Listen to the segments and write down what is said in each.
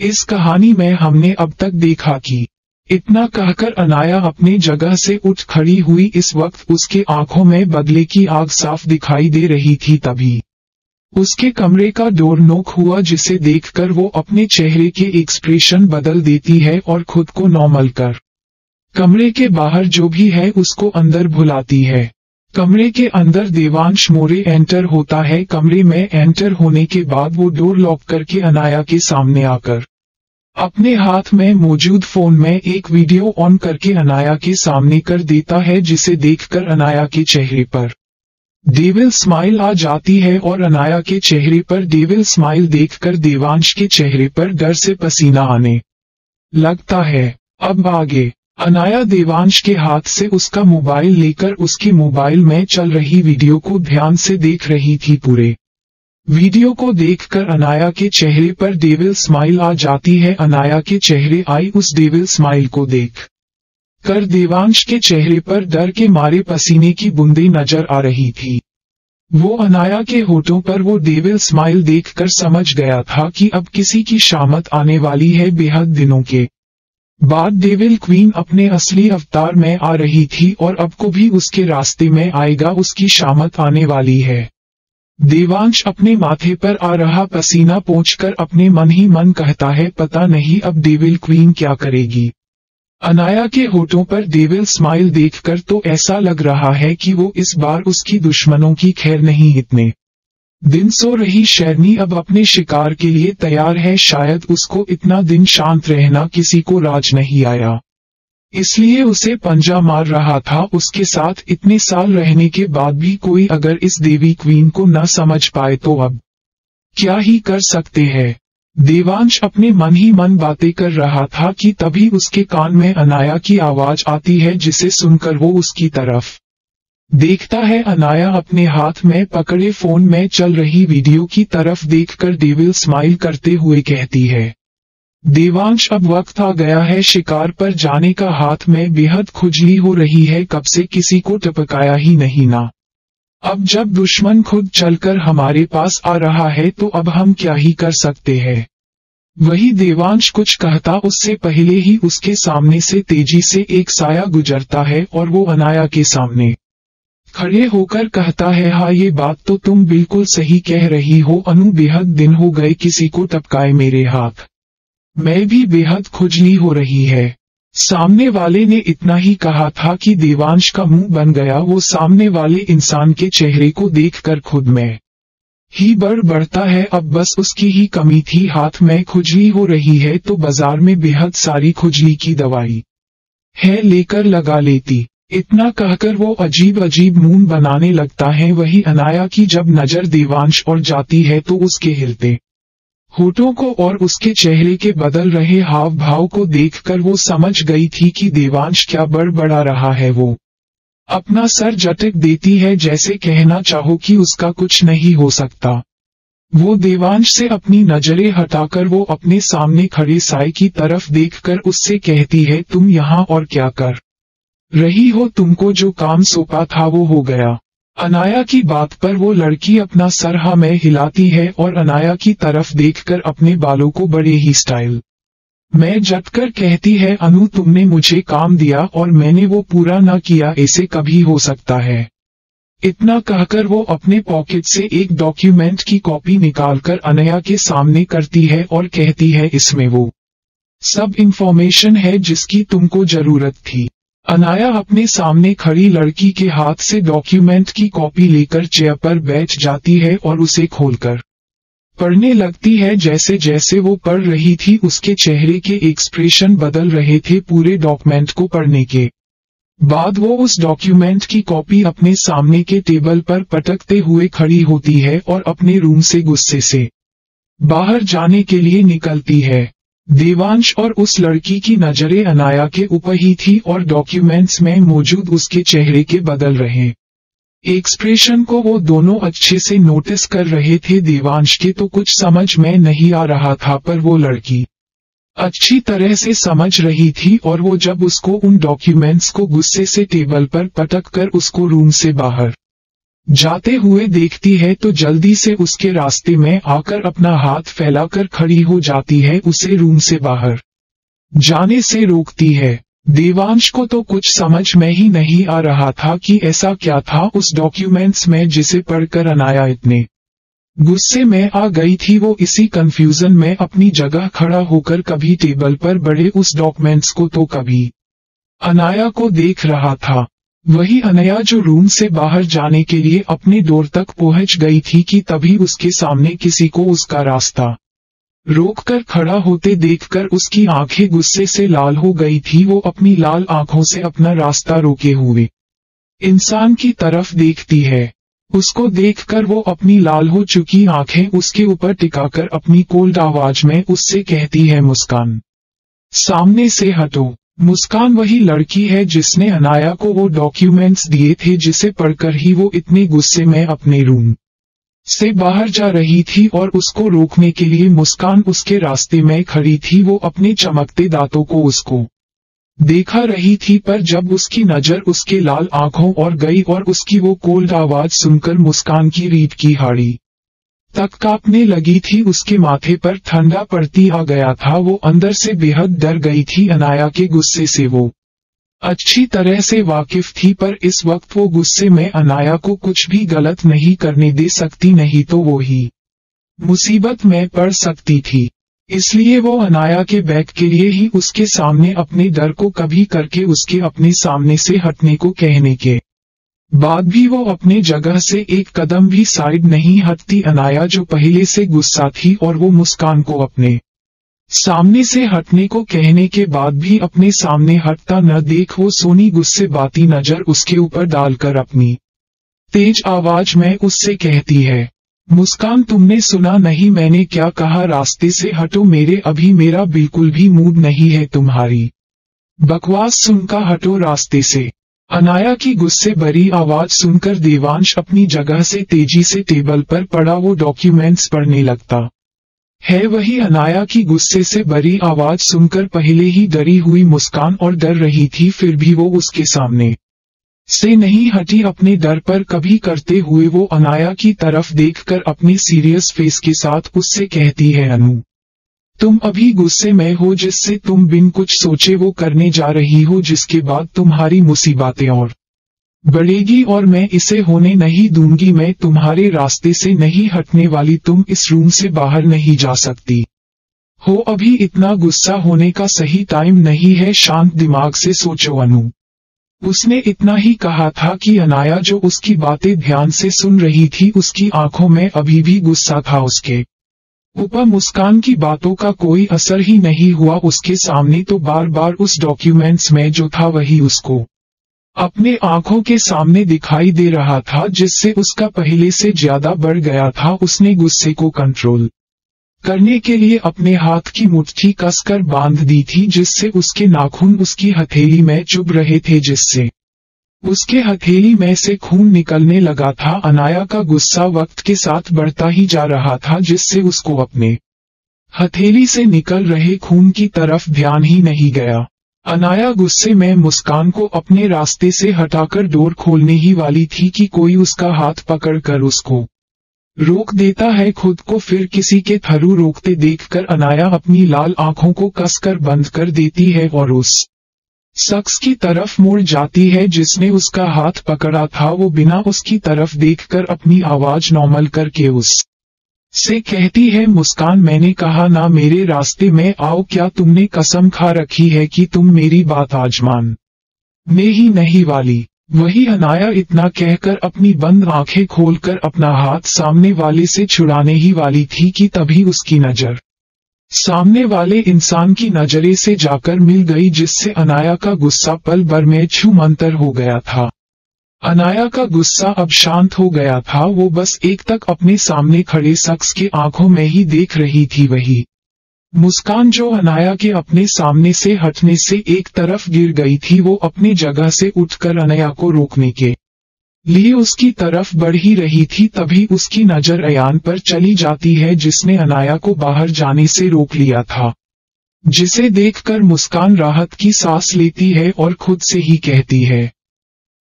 इस कहानी में हमने अब तक देखा कि इतना कहकर अनाया अपनी जगह से उठ खड़ी हुई इस वक्त उसके आँखों में बदले की आग साफ़ दिखाई दे रही थी तभी। उसके कमरे का डोर नोक हुआ जिसे देखकर वो अपने चेहरे के एक्सप्रेशन बदल देती है और खुद को नॉर्मल कर। कमरे के बाहर जो भी है उसको अंदर भुलाती है। कमरे के अंदर देवांश मोरे एंटर होता है। कमरे में एंटर होने के बाद वो डोर लॉक करके अनाया के सामने आकर अपने हाथ में मौजूद फ़ोन में एक वीडियो ऑन करके अनाया के सामने कर देता है जिसे देखकर अनाया के चेहरे पर डेविल स्माइल आ जाती है और अनाया के चेहरे पर डेविल स्माइल देखकर देवांश के चेहरे पर डर से पसीना आने लगता है। अब आगे, अनाया देवांश के हाथ से उसका मोबाइल लेकर उसके मोबाइल में चल रही वीडियो को ध्यान से देख रही थी पूरे वीडियो को देखकर अनाया के चेहरे पर डेविल स्माइल आ जाती है। अनाया के चेहरे आई उस डेविल स्माइल को देख कर देवांश के चेहरे पर डर के मारे पसीने की बूंदे नज़र आ रही थी। वो अनाया के होठों पर वो डेविल स्माइल देखकर समझ गया था कि अब किसी की शामत आने वाली है बेहद दिनों के बाद। डेविल क्वीन अपने असली अवतार में आ रही थी और अब को भी उसके रास्ते में आएगा। उसकी शामत आने वाली है। देवांश अपने माथे पर आ रहा पसीना पहुंचकर अपने मन ही मन कहता है, पता नहीं अब डेविल क्वीन क्या करेगी? अनाया के होठों पर डेविल स्माइल देखकर तो ऐसा लग रहा है कि वो इस बार उसकी दुश्मनों की खैर नहीं इतने। दिन सो रही शैरनी अब अपने शिकार के लिए तैयार है, शायद उसको इतना दिन शांत रहना किसी को राज नहीं आया। इसलिए उसे पंजा मार रहा था। उसके साथ इतने साल रहने के बाद भी कोई अगर इस देवी क्वीन को न समझ पाए तो अब क्या ही कर सकते हैं? देवांश अपने मन ही मन बातें कर रहा था कि तभी उसके कान में अनाया की आवाज़ आती है, जिसे सुनकर वो उसकी तरफ़ देखता है। अनाया अपने हाथ में पकड़े फ़ोन में चल रही वीडियो की तरफ़ देखकर देविल स्माइल करते हुए कहती है देवांश अब वक्त आ गया है शिकार पर जाने का हाथ में बेहद खुजली हो रही है कब से किसी को टपकाया ही नहीं ना। अब जब दुश्मन खुद चलकर हमारे पास आ रहा है तो अब हम क्या ही कर सकते हैं। वही देवांश कुछ कहता उससे पहले ही उसके सामने से तेज़ी से एक साया गुजरता है और वो अनाया के सामने खड़े होकर कहता है हाँ ये बात तो तुम बिल्कुल सही कह रही हो। अनु, बेहद दिन हो गए किसी को टपकाए मेरे हाथ। मैं भी बेहद खुजली हो रही है। सामने वाले ने इतना ही कहा था कि देवांश का मुँह बन गया। वो सामने वाले इंसान के चेहरे को देखकर खुद में ही बढ़ बढ़ता है। अब बस उसकी ही कमी थी। हाथ में खुजली हो रही है तो बाज़ार में बेहद सारी खुजली की दवाई है लेकर लगा लेती। इतना कहकर वो अजीब अजीब मून बनाने लगता है। वही अनाया की जब नज़र देवांश और जाती है तो उसके हिलते होठों को और उसके चेहरे के बदल रहे हाव भाव को देखकर वो समझ गई थी कि देवांश क्या बड़ा रहा है वो। अपना सर जटक देती है जैसे कहना चाहो कि उसका कुछ नहीं हो सकता। वो देवांश से अपनी नज़रें हटाकर वो अपने सामने खड़े साई की तरफ़ देखकर उससे कहती है, तुम यहाँ और क्या कर रही हो? तुमको जो काम सौंपा था वो हो गया। अनाया की बात पर वो लड़की अपना सरहा में हिलाती है और अनाया की तरफ़ देखकर अपने बालों को बड़े ही स्टाइल मैं जटकर कहती है, अनु, तुमने मुझे काम दिया और मैंने वो पूरा न किया, ऐसे कभी हो सकता है इतना कहकर वो अपने पॉकेट से एक डॉक्यूमेंट की कॉपी निकालकर अनया के सामने करती है और कहती है, इसमें वो सब इंफॉर्मेशन है जिसकी तुमको ज़रूरत थी। अनाया अपने सामने खड़ी लड़की के हाथ से डॉक्यूमेंट की कॉपी लेकर चेयर पर बैठ जाती है और उसे खोलकर पढ़ने लगती है। जैसे जैसे वो पढ़ रही थी, उसके चेहरे के एक्सप्रेशन बदल रहे थे पूरे डॉक्यूमेंट को पढ़ने के बाद। वो उस डॉक्यूमेंट की कॉपी अपने सामने के टेबल पर पटकते हुए खड़ी होती है और अपने रूम से गुस्से से बाहर जाने के लिए निकलती है। देवांश और उस लड़की की नज़रें अनाया के ऊपर ही थी और डॉक्यूमेंट्स में मौजूद उसके चेहरे के बदल रहे। एक्सप्रेशन को वो दोनों अच्छे से नोटिस कर रहे थे। देवांश के तो कुछ समझ में नहीं आ रहा था, पर वो लड़की अच्छी तरह से समझ रही थी और वो जब उसको उन डॉक्यूमेंट्स को गुस्से से टेबल पर पटक कर उसको रूम से बाहर जाते हुए देखती है तो जल्दी से उसके रास्ते में आकर अपना हाथ फैलाकर खड़ी हो जाती है उसे रूम से बाहर। जाने से रोकती है। देवांश को तो कुछ समझ में ही नहीं आ रहा था कि ऐसा क्या था उस डॉक्यूमेंट्स में जिसे पढ़कर अनाया इतने। गुस्से में आ गई थी वो इसी कंफ्यूजन में अपनी जगह खड़ा होकर कभी टेबल पर बड़े उस डॉक्यूमेंट्स को तो कभी अनाया को देख रहा था। वही अनया जो रूम से बाहर जाने के लिए अपने डोर तक पहुँच गई थी कि तभी उसके सामने किसी को उसका रास्ता रोककर खड़ा होते देखकर उसकी आँखें गुस्से से लाल हो गई थी। वो अपनी लाल आँखों से अपना रास्ता रोके हुए इंसान की तरफ़ देखती है। उसको देखकर वो अपनी लाल हो चुकी आँखें उसके ऊपर टिकाकर अपनी कोल्ड आवाज़ में उससे कहती है मुस्कान, सामने से हटो। मुस्कान वही लड़की है जिसने अनाया को वो डॉक्यूमेंट्स दिए थे जिसे पढ़कर ही वो इतने गुस्से में अपने रूम से बाहर जा रही थी और उसको रोकने के लिए मुस्कान उसके रास्ते में खड़ी थी। वो अपने चमकते दांतों को उसको देखा रही थी, पर जब उसकी नज़र उसके लाल आँखों और गई और उसकी वो कोल्ड आवाज़ सुनकर मुस्कान की रीत की हाड़ी तक कांपने लगी थी, उसके माथे पर ठंडा पड़ती आ गया था, वो अंदर से बेहद डर गई थी, अनाया के गुस्से से वो अच्छी तरह से वाकिफ थी, पर इस वक्त वो गुस्से में अनाया को कुछ भी गलत नहीं करने दे सकती, नहीं तो वो ही मुसीबत में पड़ सकती थी। इसलिए वो अनाया के बैग के लिए ही उसके सामने अपने डर को कभी करके उसके अपने सामने से हटने को कहने के बाद भी वो अपने जगह से एक कदम भी साइड नहीं हटती, अनाया जो पहले से गुस्सा थी और वो मुस्कान को अपने सामने से हटने को कहने के बाद भी अपने सामने हटता न देख वो सोनी गुस्से बाती नज़र उसके ऊपर डालकर अपनी तेज आवाज़ में उससे कहती है, मुस्कान, तुमने सुना नहीं, मैंने क्या कहा, रास्ते से हटो, मेरे अभी मेरा बिल्कुल भी मूड नहीं है तुम्हारी। बकवास सुनकर हटो रास्ते से। अनाया की गुस्से भरी आवाज़ सुनकर देवांश अपनी जगह से तेज़ी से टेबल पर पड़ा वो डॉक्यूमेंट्स पढ़ने लगता। है वही अनाया की गुस्से से भरी आवाज़ सुनकर पहले ही डरी हुई मुस्कान और डर रही थी, फिर भी वो उसके सामने से नहीं हटी अपने डर पर कभी करते हुए वो अनाया की तरफ़ देखकर अपने सीरियस फेस के साथ उससे कहती है, अनु तुम अभी गुस्से में हो जिससे तुम बिन कुछ सोचे वो करने जा रही हो, जिसके बाद तुम्हारी मुसीबतें और बढ़ेगी और मैं इसे होने नहीं दूँगी, मैं तुम्हारे रास्ते से नहीं हटने वाली, तुम इस रूम से बाहर नहीं जा सकती। हो, अभी इतना गुस्सा होने का सही टाइम नहीं है, शांत दिमाग से सोचो अनु। उसने इतना ही कहा था कि अनाया जो उसकी बातें ध्यान से सुन रही थी, उसकी आँखों में अभी भी गुस्सा था उसके। ऊपर मुस्कान की बातों का कोई असर ही नहीं हुआ उसके सामने तो बार बार उस डॉक्यूमेंट्स में जो था वही उसको अपने आँखों के सामने दिखाई दे रहा था जिससे उसका पहले से ज़्यादा बढ़ गया था, उसने गुस्से को कंट्रोल करने के लिए अपने हाथ की मुट्ठी कसकर बाँध दी थी जिससे उसके नाखून उसकी हथेली में चुभ रहे थे जिससे उसके हथेली में से खून निकलने लगा था। अनाया का गुस्सा वक्त के साथ बढ़ता ही जा रहा था, जिससे उसको अपने हथेली से निकल रहे खून की तरफ़ ध्यान ही नहीं गया। अनाया गुस्से में मुस्कान को अपने रास्ते से हटाकर डोर खोलने ही वाली थी कि कोई उसका हाथ पकड़कर उसको रोक देता है। खुद को फिर किसी के थरू रोकते देखकर अनाया अपनी लाल आँखों को कसकर बंद कर देती है और उस शख्स की तरफ़ मुड़ जाती है जिसने उसका हाथ पकड़ा था, वो बिना उसकी तरफ़ देखकर अपनी आवाज़ नॉर्मल करके उस से कहती है, मुस्कान, मैंने कहा, ना, मेरे रास्ते में आओ, क्या तुमने कसम खा रखी है कि तुम मेरी बात आजमान में ही नहीं वाली? वही अनाया इतना कहकर अपनी बंद आँखें खोलकर अपना हाथ सामने वाले से छुड़ाने ही वाली थी कि तभी उसकी नज़र सामने वाले इंसान की नजरे से जाकर मिल गई जिससे अनाया का गुस्सा पल भर में छू मंतर हो गया था। अनाया का गुस्सा अब शांत हो गया था, वो बस एक तक अपने सामने खड़े शख्स की आँखों में ही देख रही थी वही। मुस्कान जो अनाया के अपने सामने से हटने से एक तरफ़ गिर गई थी, वो अपनी जगह से उठकर अनाया को रोकने के लिए उसकी तरफ़ बढ़ ही रही थी, तभी उसकी नज़र अयान पर चली जाती है, जिसने अनाया को बाहर जाने से रोक लिया था। जिसे देखकर मुस्कान राहत की सांस लेती है और खुद से ही कहती है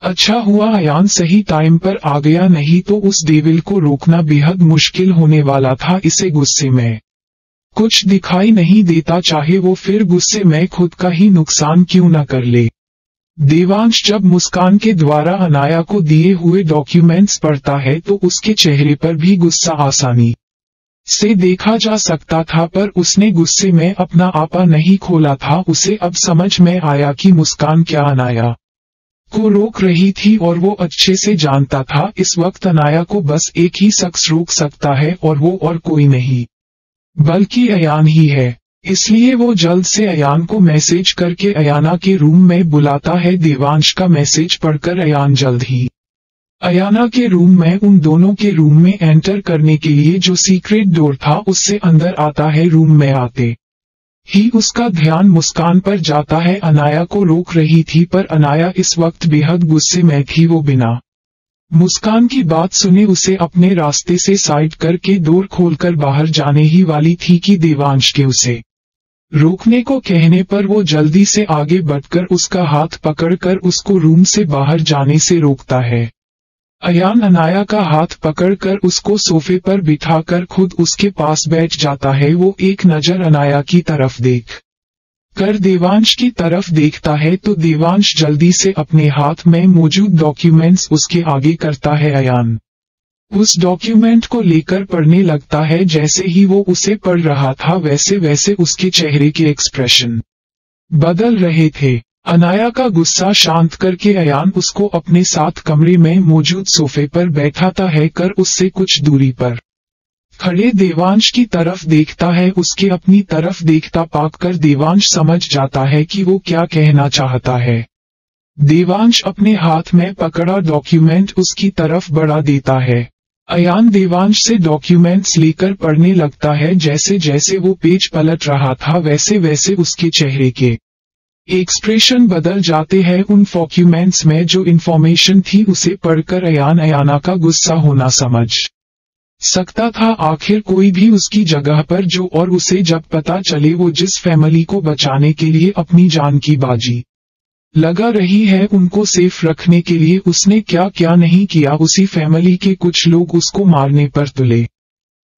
अच्छा हुआ अयान, सही टाइम पर आ गया, नहीं तो उस देविल को रोकना बेहद मुश्किल होने वाला था, इसे गुस्से में कुछ दिखाई नहीं देता, चाहे वो फिर गुस्से में खुद का ही नुकसान क्यों न कर ले। देवांश जब मुस्कान के द्वारा अनाया को दिए हुए डॉक्यूमेंट्स पढ़ता है तो उसके चेहरे पर भी गुस्सा आसानी से देखा जा सकता था, पर उसने गुस्से में अपना आपा नहीं खोला था। उसे अब समझ में आया कि मुस्कान क्या अनाया को रोक रही थी और वो अच्छे से जानता था। इस वक्त अनाया को बस एक ही शख्स रोक सकता है और वो और कोई नहीं, बल्कि अयान ही है। इसलिए वो जल्द से अयान को मैसेज करके अयाना के रूम में बुलाता है। देवांश का मैसेज पढ़कर अयान जल्द ही अयाना के रूम में उन दोनों के रूम में एंटर करने के लिए जो सीक्रेट डोर था उससे अंदर आता है, रूम में आते ही उसका ध्यान मुस्कान पर जाता है। अनाया को रोक रही थी, पर अनाया इस वक्त बेहद गुस्से में थी। वो बिना मुस्कान की बात सुने उसे अपने रास्ते से साइड करके डोर खोलकर बाहर जाने ही वाली थी कि देवांश के उसे रोकने को कहने पर वो जल्दी से आगे बढ़कर उसका हाथ पकड़कर उसको रूम से बाहर जाने से रोकता है। अयान अनाया का हाथ पकड़कर उसको सोफे पर बिठाकर खुद उसके पास बैठ जाता है। वो एक नज़र अनाया की तरफ़ देख। कर देवांश की तरफ़ देखता है तो देवांश जल्दी से अपने हाथ में मौजूद डॉक्यूमेंट्स उसके आगे करता है अयान। उस डॉक्यूमेंट को लेकर पढ़ने लगता है जैसे ही वो उसे पढ़ रहा था, वैसे वैसे उसके चेहरे के एक्सप्रेशन बदल रहे थे। अनाया का गुस्सा शांत करके अयान उसको अपने साथ कमरे में मौजूद सोफे पर बैठाता है, कर उससे कुछ दूरी पर। खड़े देवांश की तरफ़ देखता है, उसके अपनी तरफ़ देखता पाकर देवांश समझ जाता है कि वो क्या कहना चाहता है। देवांश अपने हाथ में पकड़ा डॉक्यूमेंट उसकी तरफ़ बढ़ा देता है। अयान देवांश से डॉक्यूमेंट्स लेकर पढ़ने लगता है, जैसे जैसे वो पेज पलट रहा था, वैसे वैसे उसके चेहरे के एक्सप्रेशन बदल जाते हैं। उन फॉक्यूमेंट्स में जो इन्फॉर्मेशन थी, उसे पढ़कर अयान अयाना का गुस्सा होना समझ सकता था। आखिर कोई भी उसकी जगह पर जो और उसे जब पता चले, वो जिस फैमिली को बचाने के लिए अपनी जान की बाजी लगा रही है उनको सेफ़ रखने के लिए उसने क्या क्या नहीं किया उसी फैमिली के कुछ लोग उसको मारने पर तुले।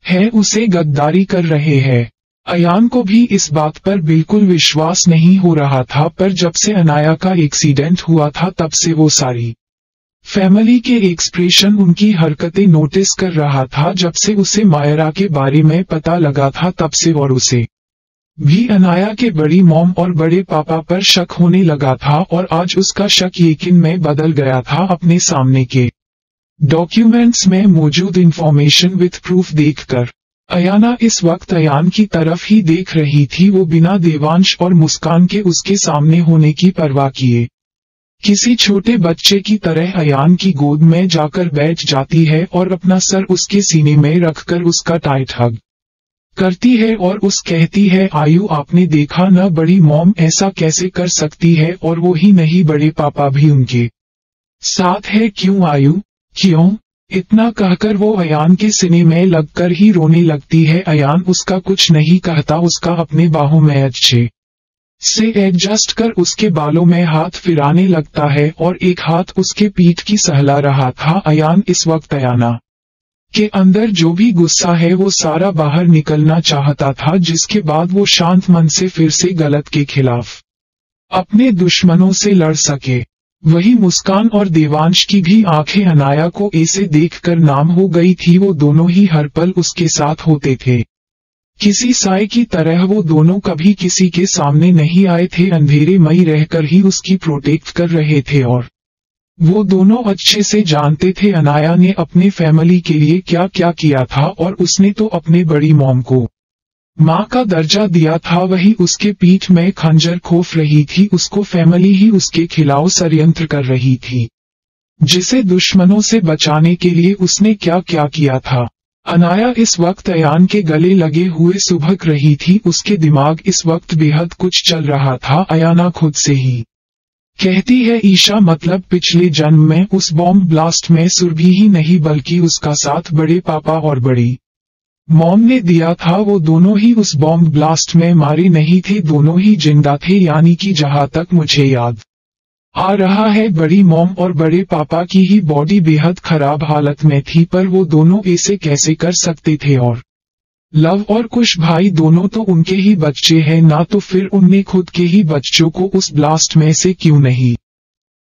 है उसे गद्दारी कर रहे हैं। अयान को भी इस बात पर बिल्कुल विश्वास नहीं हो रहा था पर जब से अनाया का एक्सीडेंट हुआ था तब से वो सारी फैमिली के एक्सप्रेशन उनकी हरकतें नोटिस कर रहा था जब से उसे मायरा के बारे में पता लगा था तब से और उसे भी अनाया के बड़ी मॉम और बड़े पापा पर शक होने लगा था और आज उसका शक यकीन में बदल गया था अपने सामने के डॉक्यूमेंट्स में मौजूद इंफॉर्मेशन विथ प्रूफ देखकर। अयाना इस वक्त अयान की तरफ़ ही देख रही थी, वो बिना देवांश और मुस्कान के उसके सामने होने की परवाह किए। किसी छोटे बच्चे की तरह अयान की गोद में जाकर बैठ जाती है और अपना सर उसके सीने में रखकर उसका टाइट हग करती है और उस कहती है, आयु आपने देखा न बड़ी मॉम, ऐसा कैसे कर सकती है? और वो ही नहीं, बड़े पापा भी उनके साथ है। क्यों आयु? क्यों? इतना कहकर वो अयान के सिने में लगकर ही रोने लगती है। अयान उसका कुछ नहीं कहता, उसका अपने बाहों में अच्छे से एडजस्ट कर उसके बालों में हाथ फिराने लगता है और एक हाथ उसके पीठ की सहला रहा था। अयान इस वक्त अयाना के अंदर जो भी गुस्सा है वो सारा बाहर निकलना चाहता था, जिसके बाद वो शांत मन से फिर से गलत के खिलाफ अपने दुश्मनों से लड़ सके। वही मुस्कान और देवांश की भी आँखें अनाया को ऐसे देखकर नाम हो गई थी, वो दोनों ही हर पल उसके साथ होते थे। किसी साय की तरह वो दोनों कभी किसी के सामने नहीं आए थे, अंधेरे मई रहकर ही उसकी प्रोटेक्ट कर रहे थे और वो दोनों अच्छे से जानते थे अनाया ने अपने फैमिली के लिए क्या क्या किया था और उसने तो अपने बड़ी मॉम को माँ का दर्जा दिया था। वही उसके पीठ में खंजर खोफ रही थी। उसको फैमिली ही उसके खिलाफ षडयंत्र कर रही थी। जिसे दुश्मनों से बचाने के लिए उसने क्या क्या किया था। अनाया इस वक्त अयान के गले लगे हुए सुभक रही थी। उसके दिमाग इस वक्त बेहद कुछ चल रहा था। अयाना खुद से ही कहती है, ईशा मतलब पिछले जन्म में उस बॉम्ब ब्लास्ट में सुरभि ही नहीं, बल्कि उसका साथ बड़े पापा और बड़ी मॉम ने दिया था। वो दोनों ही उस बॉम्ब ब्लास्ट में मारे नहीं थे, दोनों ही ज़िंदा थे, यानी कि जहाँ तक मुझे याद आ रहा है, बड़ी मॉम और बड़े पापा की ही बॉडी बेहद खराब हालत में थी, पर वो दोनों ऐसे कैसे कर सकते थे और लव और कुश भाई दोनों तो उनके ही बच्चे हैं, ना तो फिर उनने खुद के ही बच्चों को उस ब्लास्ट में से क्यों नहीं?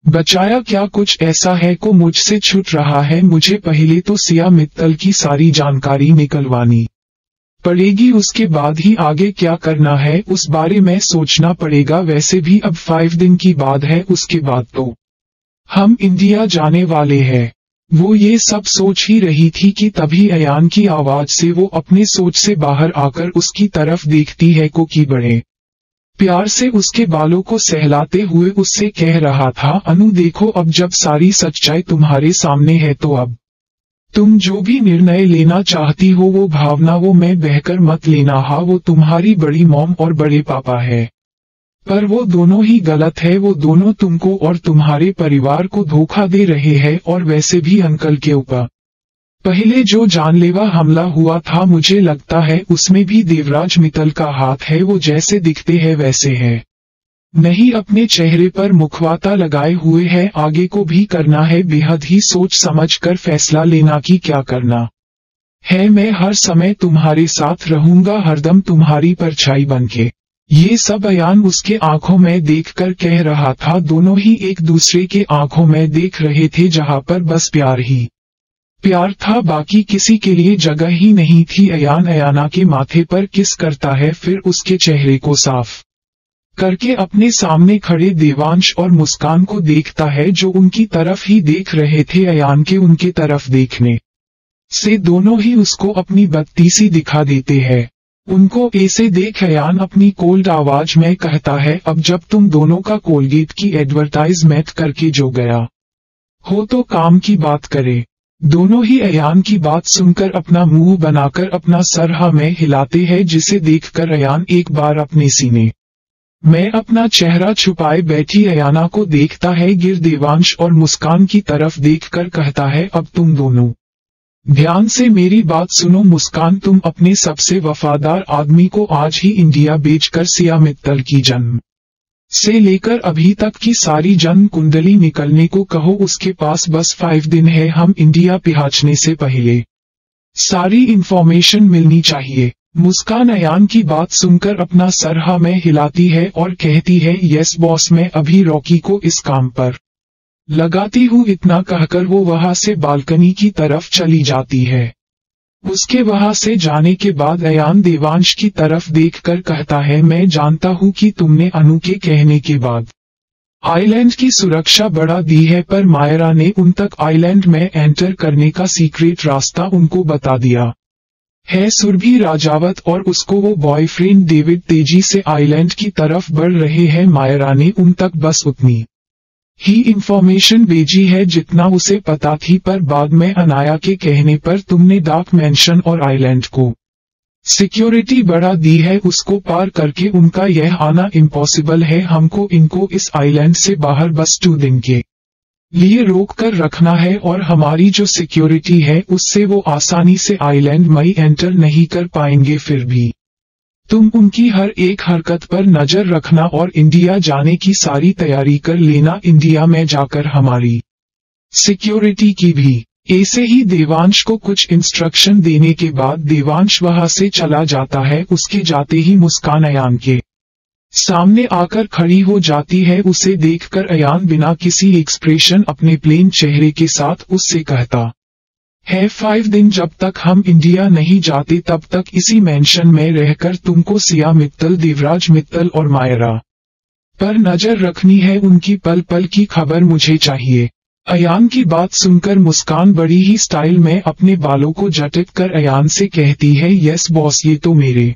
बचाया क्या कुछ ऐसा है को मुझसे छुट रहा है? मुझे पहले तो सिया मित्तल की सारी जानकारी निकलवानी पड़ेगी, उसके बाद ही आगे क्या करना है? उस बारे में सोचना पड़ेगा। वैसे भी अब फाइव दिन की बात है, उसके बाद तो हम इंडिया जाने वाले हैं। वो ये सब सोच ही रही थी कि तभी अयान की आवाज़ से वो अपने सोच से बाहर आकर उसकी तरफ़ देखती है को की बड़े। प्यार से उसके बालों को सहलाते हुए उससे कह रहा था, अनु देखो अब जब सारी सच्चाई तुम्हारे सामने है तो अब। तुम जो भी निर्णय लेना चाहती हो वो भावना वो मैं बहकर मत लेना, हा वो तुम्हारी बड़ी मॉम और बड़े पापा है। पर वो दोनों ही गलत है, वो दोनों तुमको और तुम्हारे परिवार को धोखा दे रहे हैं और वैसे भी अंकल के ऊपर। पहले जो जानलेवा हमला हुआ था, मुझे लगता है उसमें भी देवराज मित्तल का हाथ है, वो जैसे दिखते हैं वैसे है। नहीं, अपने चेहरे पर मुखवाता लगाए हुए है, आगे को भी करना है, बेहद ही सोच समझ कर फैसला लेना कि क्या करना। है, मैं हर समय तुम्हारे साथ रहूँगा, हरदम तुम्हारी परछाई बनके। ये सब अयान उसके आँखों में देखकर कह रहा था, दोनों ही एक दूसरे के आँखों में देख रहे थे, जहाँ पर बस प्यार ही प्यार था, बाकी किसी के लिए जगह ही नहीं थी। अयान अयाना के माथे पर किस करता है, फिर उसके चेहरे को साफ़ करके अपने सामने खड़े देवांश और मुस्कान को देखता है, जो उनकी तरफ़ ही देख रहे थे, अयान के उनके तरफ़ देखने से। दोनों ही उसको अपनी बत्तीसी दिखा देते हैं। उनको ऐसे देख अयान अपनी कोल्ड आवाज़ में कहता है, अब जब तुम दोनों का कोलगेट की एडवर्टाइजमेंट करके जो गया, हो तो काम की बात करे। दोनों ही अयान की बात सुनकर अपना मुँह बनाकर अपना सरहा में हिलाते हैं, जिसे देखकर अयान एक बार अपने सीने मैं अपना चेहरा छुपाए बैठी अयाना को देखता है, गिर देवांश और मुस्कान की तरफ़ देखकर कहता है, अब तुम दोनों ध्यान से मेरी बात सुनो मुस्कान, तुम अपने सबसे वफादार आदमी को आज ही इंडिया बेचकर सिया मित्तल की जन्म से लेकर अभी तक की सारी जन्म कुंडली निकलने को कहो, उसके पास बस फाइव दिन है, हम इंडिया पिहाचने से पहले सारी इंफॉर्मेशन मिलनी चाहिए। मुस्कान अयान की बात सुनकर अपना सरहा में हिलाती है और कहती है यस बॉस मैं अभी रॉकी को इस काम पर लगाती हूँ इतना कहकर वो वहाँ से बालकनी की तरफ़ चली जाती है। उसके वहाँ से जाने के बाद अयान देवांश की तरफ़ देखकर कहता है, मैं जानता हूँ कि तुमने अनु के कहने के बाद आइलैंड की सुरक्षा बढ़ा दी है, पर मायरा ने उन तक आइलैंड में एंटर करने का सीक्रेट रास्ता उनको बता दिया। है सुरभि राजावत और उसको वो बॉयफ्रेंड डेविड तेज़ी से आइलैंड की तरफ़ बढ़ रहे हैं, मायरा ने उन तक बस उतनी ही इंफॉर्मेशन भेजी है जितना उसे पता थी, पर बाद में अनाया के कहने पर तुमने डार्क मैंशन और आइलैंड को सिक्योरिटी बढ़ा दी है, उसको पार करके उनका यह आना इम्पॉसिबल है, हमको इनको इस आइलैंड से बाहर बस टू दिन के लिए रोक कर रखना है, और हमारी जो सिक्योरिटी है, उससे वो आसानी से आइलैंड मई एंटर नहीं कर पाएँगे फिर भी। तुम उनकी हर एक हरकत पर नज़र रखना और इंडिया जाने की सारी तैयारी कर लेना। इंडिया में जाकर हमारी सिक्योरिटी की भी। ऐसे ही देवांश को कुछ इंस्ट्रक्शन देने के बाद देवांश वहाँ से चला जाता है, उसके जाते ही मुस्कान अयान के सामने आकर खड़ी हो जाती है। उसे देखकर अयान बिना किसी एक्सप्रेशन अपने प्लेन चेहरे के साथ उससे कहता है फाइव दिन जब तक हम इंडिया नहीं जाते, तब तक इसी मेंशन में रहकर तुमको सिया मित्तल, देवराज मित्तल और मायरा पर नज़र रखनी है, उनकी पल पल की खबर मुझे चाहिए। अयान की बात सुनकर मुस्कान बड़ी ही स्टाइल में अपने बालों को जटित कर अयान से कहती है यस बॉस ये तो मेरे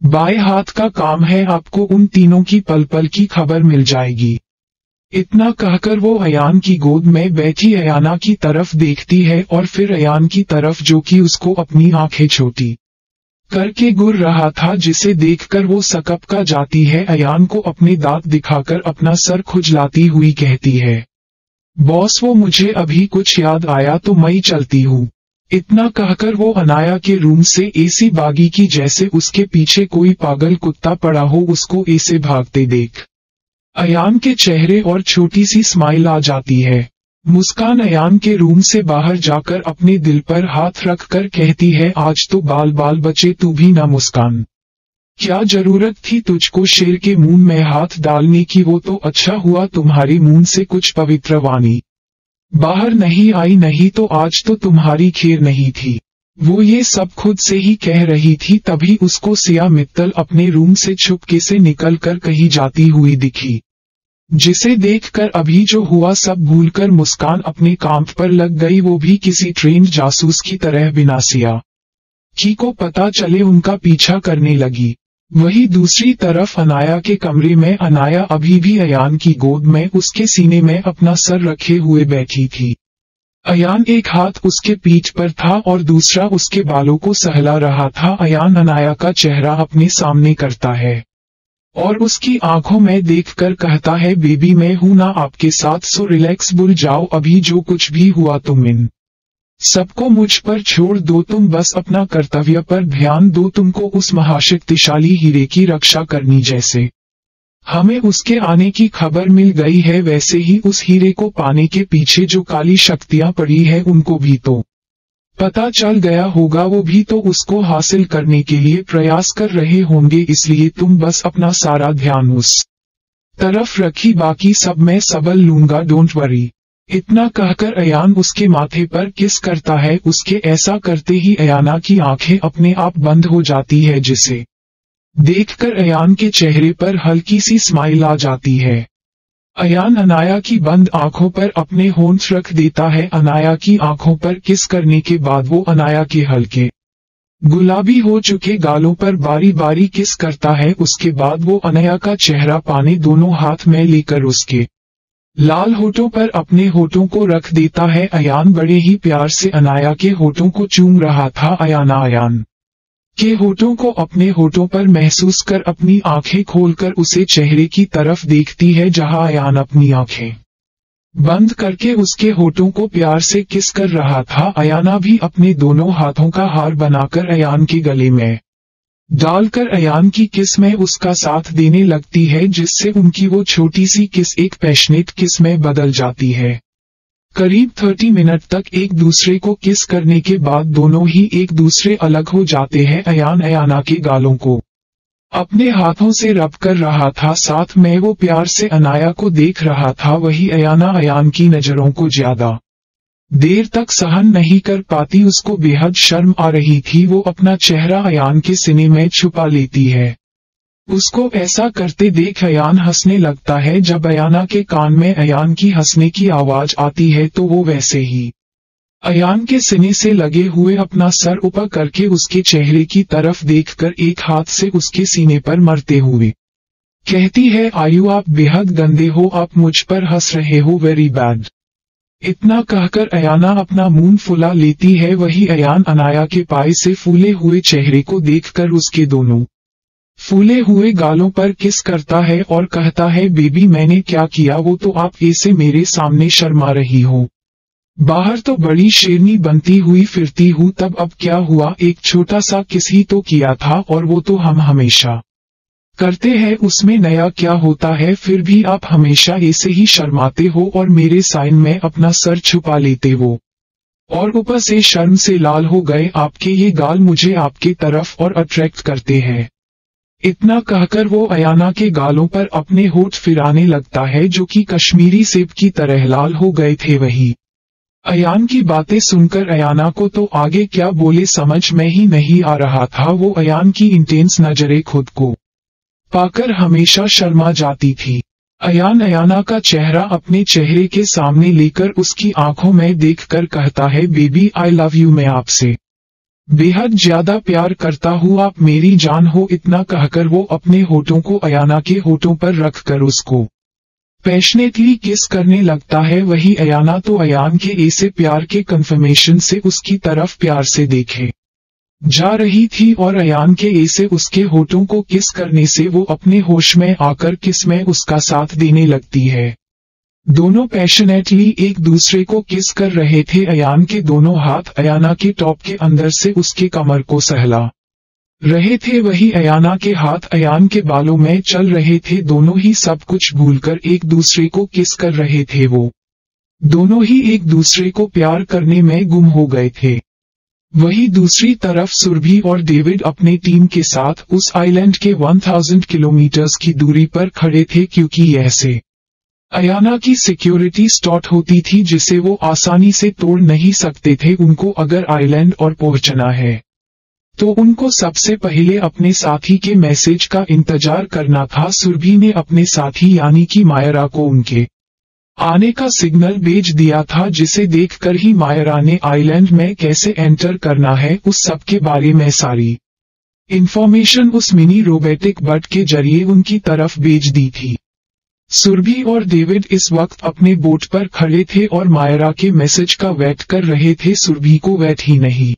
बाएँ हाथ का काम है, आपको उन तीनों की पल पल की खबर मिल जाएगी। इतना कहकर वो अयान की गोद में बैठी अयाना की तरफ़ देखती है और फिर अयान की तरफ़ जो कि उसको अपनी आँखें छोटी करके गुर रहा था जिसे देखकर वो सकप का जाती है, अयान को अपने दांत दिखाकर अपना सर खुजलाती हुई कहती है, बॉस, वो मुझे अभी कुछ याद आया तो मैं चलती हूँ। इतना कहकर वो अनाया के रूम से एसी बागी की जैसे उसके पीछे कोई पागल कुत्ता पड़ा हो, उसको ऐसे भागते देख अयान के चेहरे और छोटी सी स्माइल आ जाती है। मुस्कान अयान के रूम से बाहर जाकर अपने दिल पर हाथ रख कर कहती है, आज तो बाल बाल बचे, तू भी ना मुस्कान। क्या ज़रूरत थी तुझको शेर के मुँह में हाथ डालने की? वो तो अच्छा हुआ तुम्हारी मुँह से कुछ पवित्र वाणी। बाहर नहीं आई, नहीं तो आज तो तुम्हारी खेर नहीं थी। वो ये सब खुद से ही कह रही थी, तभी उसको सिया मित्तल अपने रूम से छुपके से निकलकर कहीं जाती हुई दिखी। जिसे देखकर अभी जो हुआ सब भूलकर मुस्कान अपने काम पर लग गई, वो भी किसी ट्रेन जासूस की तरह बिना सिया की को पता चले उनका पीछा करने लगी। वही दूसरी तरफ़ अनाया के कमरे में, अनाया अभी भी अयान की गोद में, उसके सीने में अपना सर रखे हुए बैठी थी। अयान एक हाथ उसके पीठ पर था और दूसरा उसके बालों को सहला रहा था। अयान अनाया का चेहरा अपने सामने करता है और उसकी आँखों में देखकर कहता है, बेबी, मैं हूँ ना आपके साथ, सो रिलैक्स, बुल जाओ, अभी जो कुछ भी हुआ तुम इन सबको मुझ पर छोड़ दो, तुम बस अपना कर्तव्य पर ध्यान दो, तुमको उस महाशक्तिशाली हीरे की रक्षा करनी जैसे हमें उसके आने की खबर मिल गई है वैसे ही उस हीरे को पाने के पीछे जो काली शक्तियाँ पड़ी है उनको भी तो पता चल गया होगा, वो भी तो उसको हासिल करने के लिए प्रयास कर रहे होंगे, इसलिए तुम बस अपना सारा ध्यान उस तरफ़ रखी, बाकी सब मैं सबल लूँगा डोंट वरी इतना कहकर अयान उसके माथे पर किस करता है, उसके ऐसा करते ही अयाना की आँखें अपने आप बंद हो जाती है, जिसे देखकर अयान के चेहरे पर हल्की सी स्माइल आ जाती है। अयान अनाया की बंद आँखों पर अपने होंठ रख देता है। अनाया की आँखों पर किस करने के बाद वो अनाया के हल्के। गुलाबी हो चुके गालों पर बारी बारी किस करता है। उसके बाद वो अनया का चेहरा पाने दोनों हाथ में लेकर उसके लाल होठों पर अपने होठों को रख देता है। अयान बड़े ही प्यार से अनाया के होठों को चूम रहा था। अयाना, अयान। के होठों को अपने होठों पर महसूस कर अपनी आँखें खोलकर उसे चेहरे की तरफ़ देखती है जहाँ अयान अपनी आँखें बंद करके उसके होठों को प्यार से किस कर रहा था। अयाना भी अपने दोनों हाथों का हार बनाकर अयान के गले में डालकर अयान की किसमें उसका साथ देने लगती है, जिससे उनकी वो छोटी सी किस एक पैशनेट किसमें बदल जाती है। करीब थर्टी मिनट तक एक दूसरे को किस करने के बाद दोनों ही एक दूसरे अलग हो जाते हैं अयान अयाना के गालों को। अपने हाथों से रब कर रहा था, साथ में वो प्यार से अनाया को देख रहा था, वही अयाना अयान की नज़रों को ज़्यादा देर तक सहन नहीं कर पाती, उसको बेहद शर्म आ रही थी, वो अपना चेहरा अयान के सिने में छुपा लेती है। उसको ऐसा करते देख अयान हंसने लगता है, जब अयाना के कान में अयान की हंसने की आवाज़ आती है तो वो वैसे ही। अयान के सिने से लगे हुए अपना सर ऊपर करके उसके चेहरे की तरफ़ देखकर एक हाथ से उसके सीने पर मरते हुए। कहती है, आयु आप बेहद गंदे हो, आप मुझ पर हंस रहे हो वेरी बैड इतना कहकर अयाना अपना मुँह फुला लेती है, वही अयान अनाया के पाए से फूले हुए चेहरे को देखकर उसके दोनों फूले हुए गालों पर किस करता है और कहता है, बेबी, मैंने क्या किया? वो तो आप ऐसे मेरे सामने शर्मा रही हो। बाहर तो बड़ी शेरनी बनती हुई फिरती हूँ, तब अब क्या हुआ? एक छोटा सा किस ही तो किया था और वो तो हम हमेशा करते हैं। उसमें नया क्या होता है? फिर भी आप हमेशा ऐसे ही शर्माते हो और मेरे साइन में अपना सर छुपा लेते हो। और ऊपर से शर्म से लाल हो गए। आपके ये गाल मुझे आपके तरफ़ और अट्रैक्ट करते हैं। इतना कहकर वो अयाना के गालों पर अपने होठ फिराने लगता है जो कि कश्मीरी सेब की तरह लाल हो गए थे वही। अयान की बातें सुनकर अयाना को तो आगे क्या बोले समझ में ही नहीं आ रहा था, वो अयान की इंटेंस नजरे खुद को पाकर हमेशा शर्मा जाती थी। अयान अयाना का चेहरा अपने चेहरे के सामने लेकर उसकी आँखों में देखकर कहता है, बेबी आई लव यू मैं आपसे बेहद ज़्यादा प्यार करता हूँ आप मेरी जान हो इतना कहकर वो अपने होठों को अयाना के होठों पर रखकर उसको पैशनेटली किस करने लगता है, वही अयाना तो अयान के ऐसे प्यार के कंफर्मेशन से उसकी तरफ़ प्यार से देखे। जा रही थी और अयान के ऐसे उसके होठों को किस करने से वो अपने होश में आकर किसमें उसका साथ देने लगती है। दोनों पैशनेटली एक दूसरे को किस कर रहे थे। अयान के दोनों हाथ अयाना के टॉप के अंदर से उसके कमर को सहला। रहे थे वही अयाना के हाथ। अयान के बालों में चल रहे थे। दोनों ही सब कुछ भूलकर एक दूसरे को किस कर रहे थे वो। दोनों ही एक दूसरे को प्यार करने में गुम हो गए थे। वही दूसरी तरफ़ सुरभि और डेविड अपने टीम के साथ उस आइलैंड के 1000 किलोमीटर्स की दूरी पर खड़े थे क्योंकि यह से अयाना की सिक्योरिटी स्टॉट होती थी जिसे वो आसानी से तोड़ नहीं सकते थे, उनको अगर आइलैंड और पहुँचना है। तो उनको सबसे पहले अपने साथी के मैसेज का इंतज़ार करना था। सुरभि ने अपने साथी यानी कि मायरा को उनके आने का सिग्नल भेज दिया था, जिसे देखकर ही मायरा ने आइलैंड में कैसे एंटर करना है, उस सब के बारे में सारी इन्फॉर्मेशन उस मिनी रोबोटिक बट के ज़रिए उनकी तरफ़ भेज दी थी। सुरभि और डेविड इस वक्त अपने बोट पर खड़े थे और मायरा के मैसेज का वेट कर रहे थे, सुरभि को वेट ही नहीं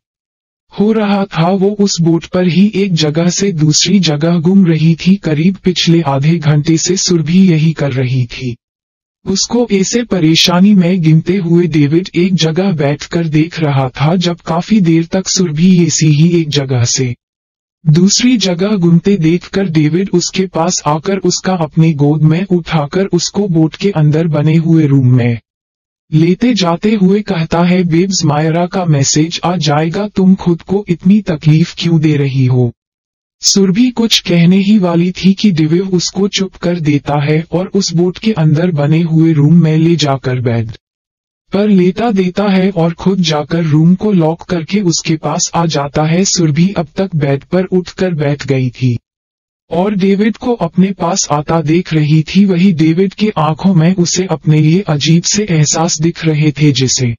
हो रहा था, वो उस बोट पर ही एक जगह से दूसरी जगह घूम रही थी, करीब पिछले आधे घंटे से सुरभि यही कर रही थी। उसको ऐसे परेशानी में गिनते हुए डेविड एक जगह बैठकर देख रहा था, जब काफ़ी देर तक सुरभि ऐसी ही एक जगह से दूसरी जगह घूमते देखकर डेविड उसके पास आकर उसका अपनी गोद में उठाकर उसको बोट के अंदर बने हुए रूम में लेते जाते हुए कहता है, बेब्स, मायरा का मैसेज आ जाएगा। तुम खुद को इतनी तकलीफ़ क्यों दे रही हो? सुरभि कुछ कहने ही वाली थी कि डिविव उसको चुप कर देता है और उस बोट के अंदर बने हुए रूम में ले जाकर बेड पर लेता देता है और खुद जाकर रूम को लॉक करके उसके पास आ जाता है। सुरभि अब तक बेड पर उठकर बैठ गई थी। और डेविड को अपने पास आता देख रही थी। वही डेविड के आँखों में उसे अपने लिए अजीब से एहसास दिख रहे थे जिसे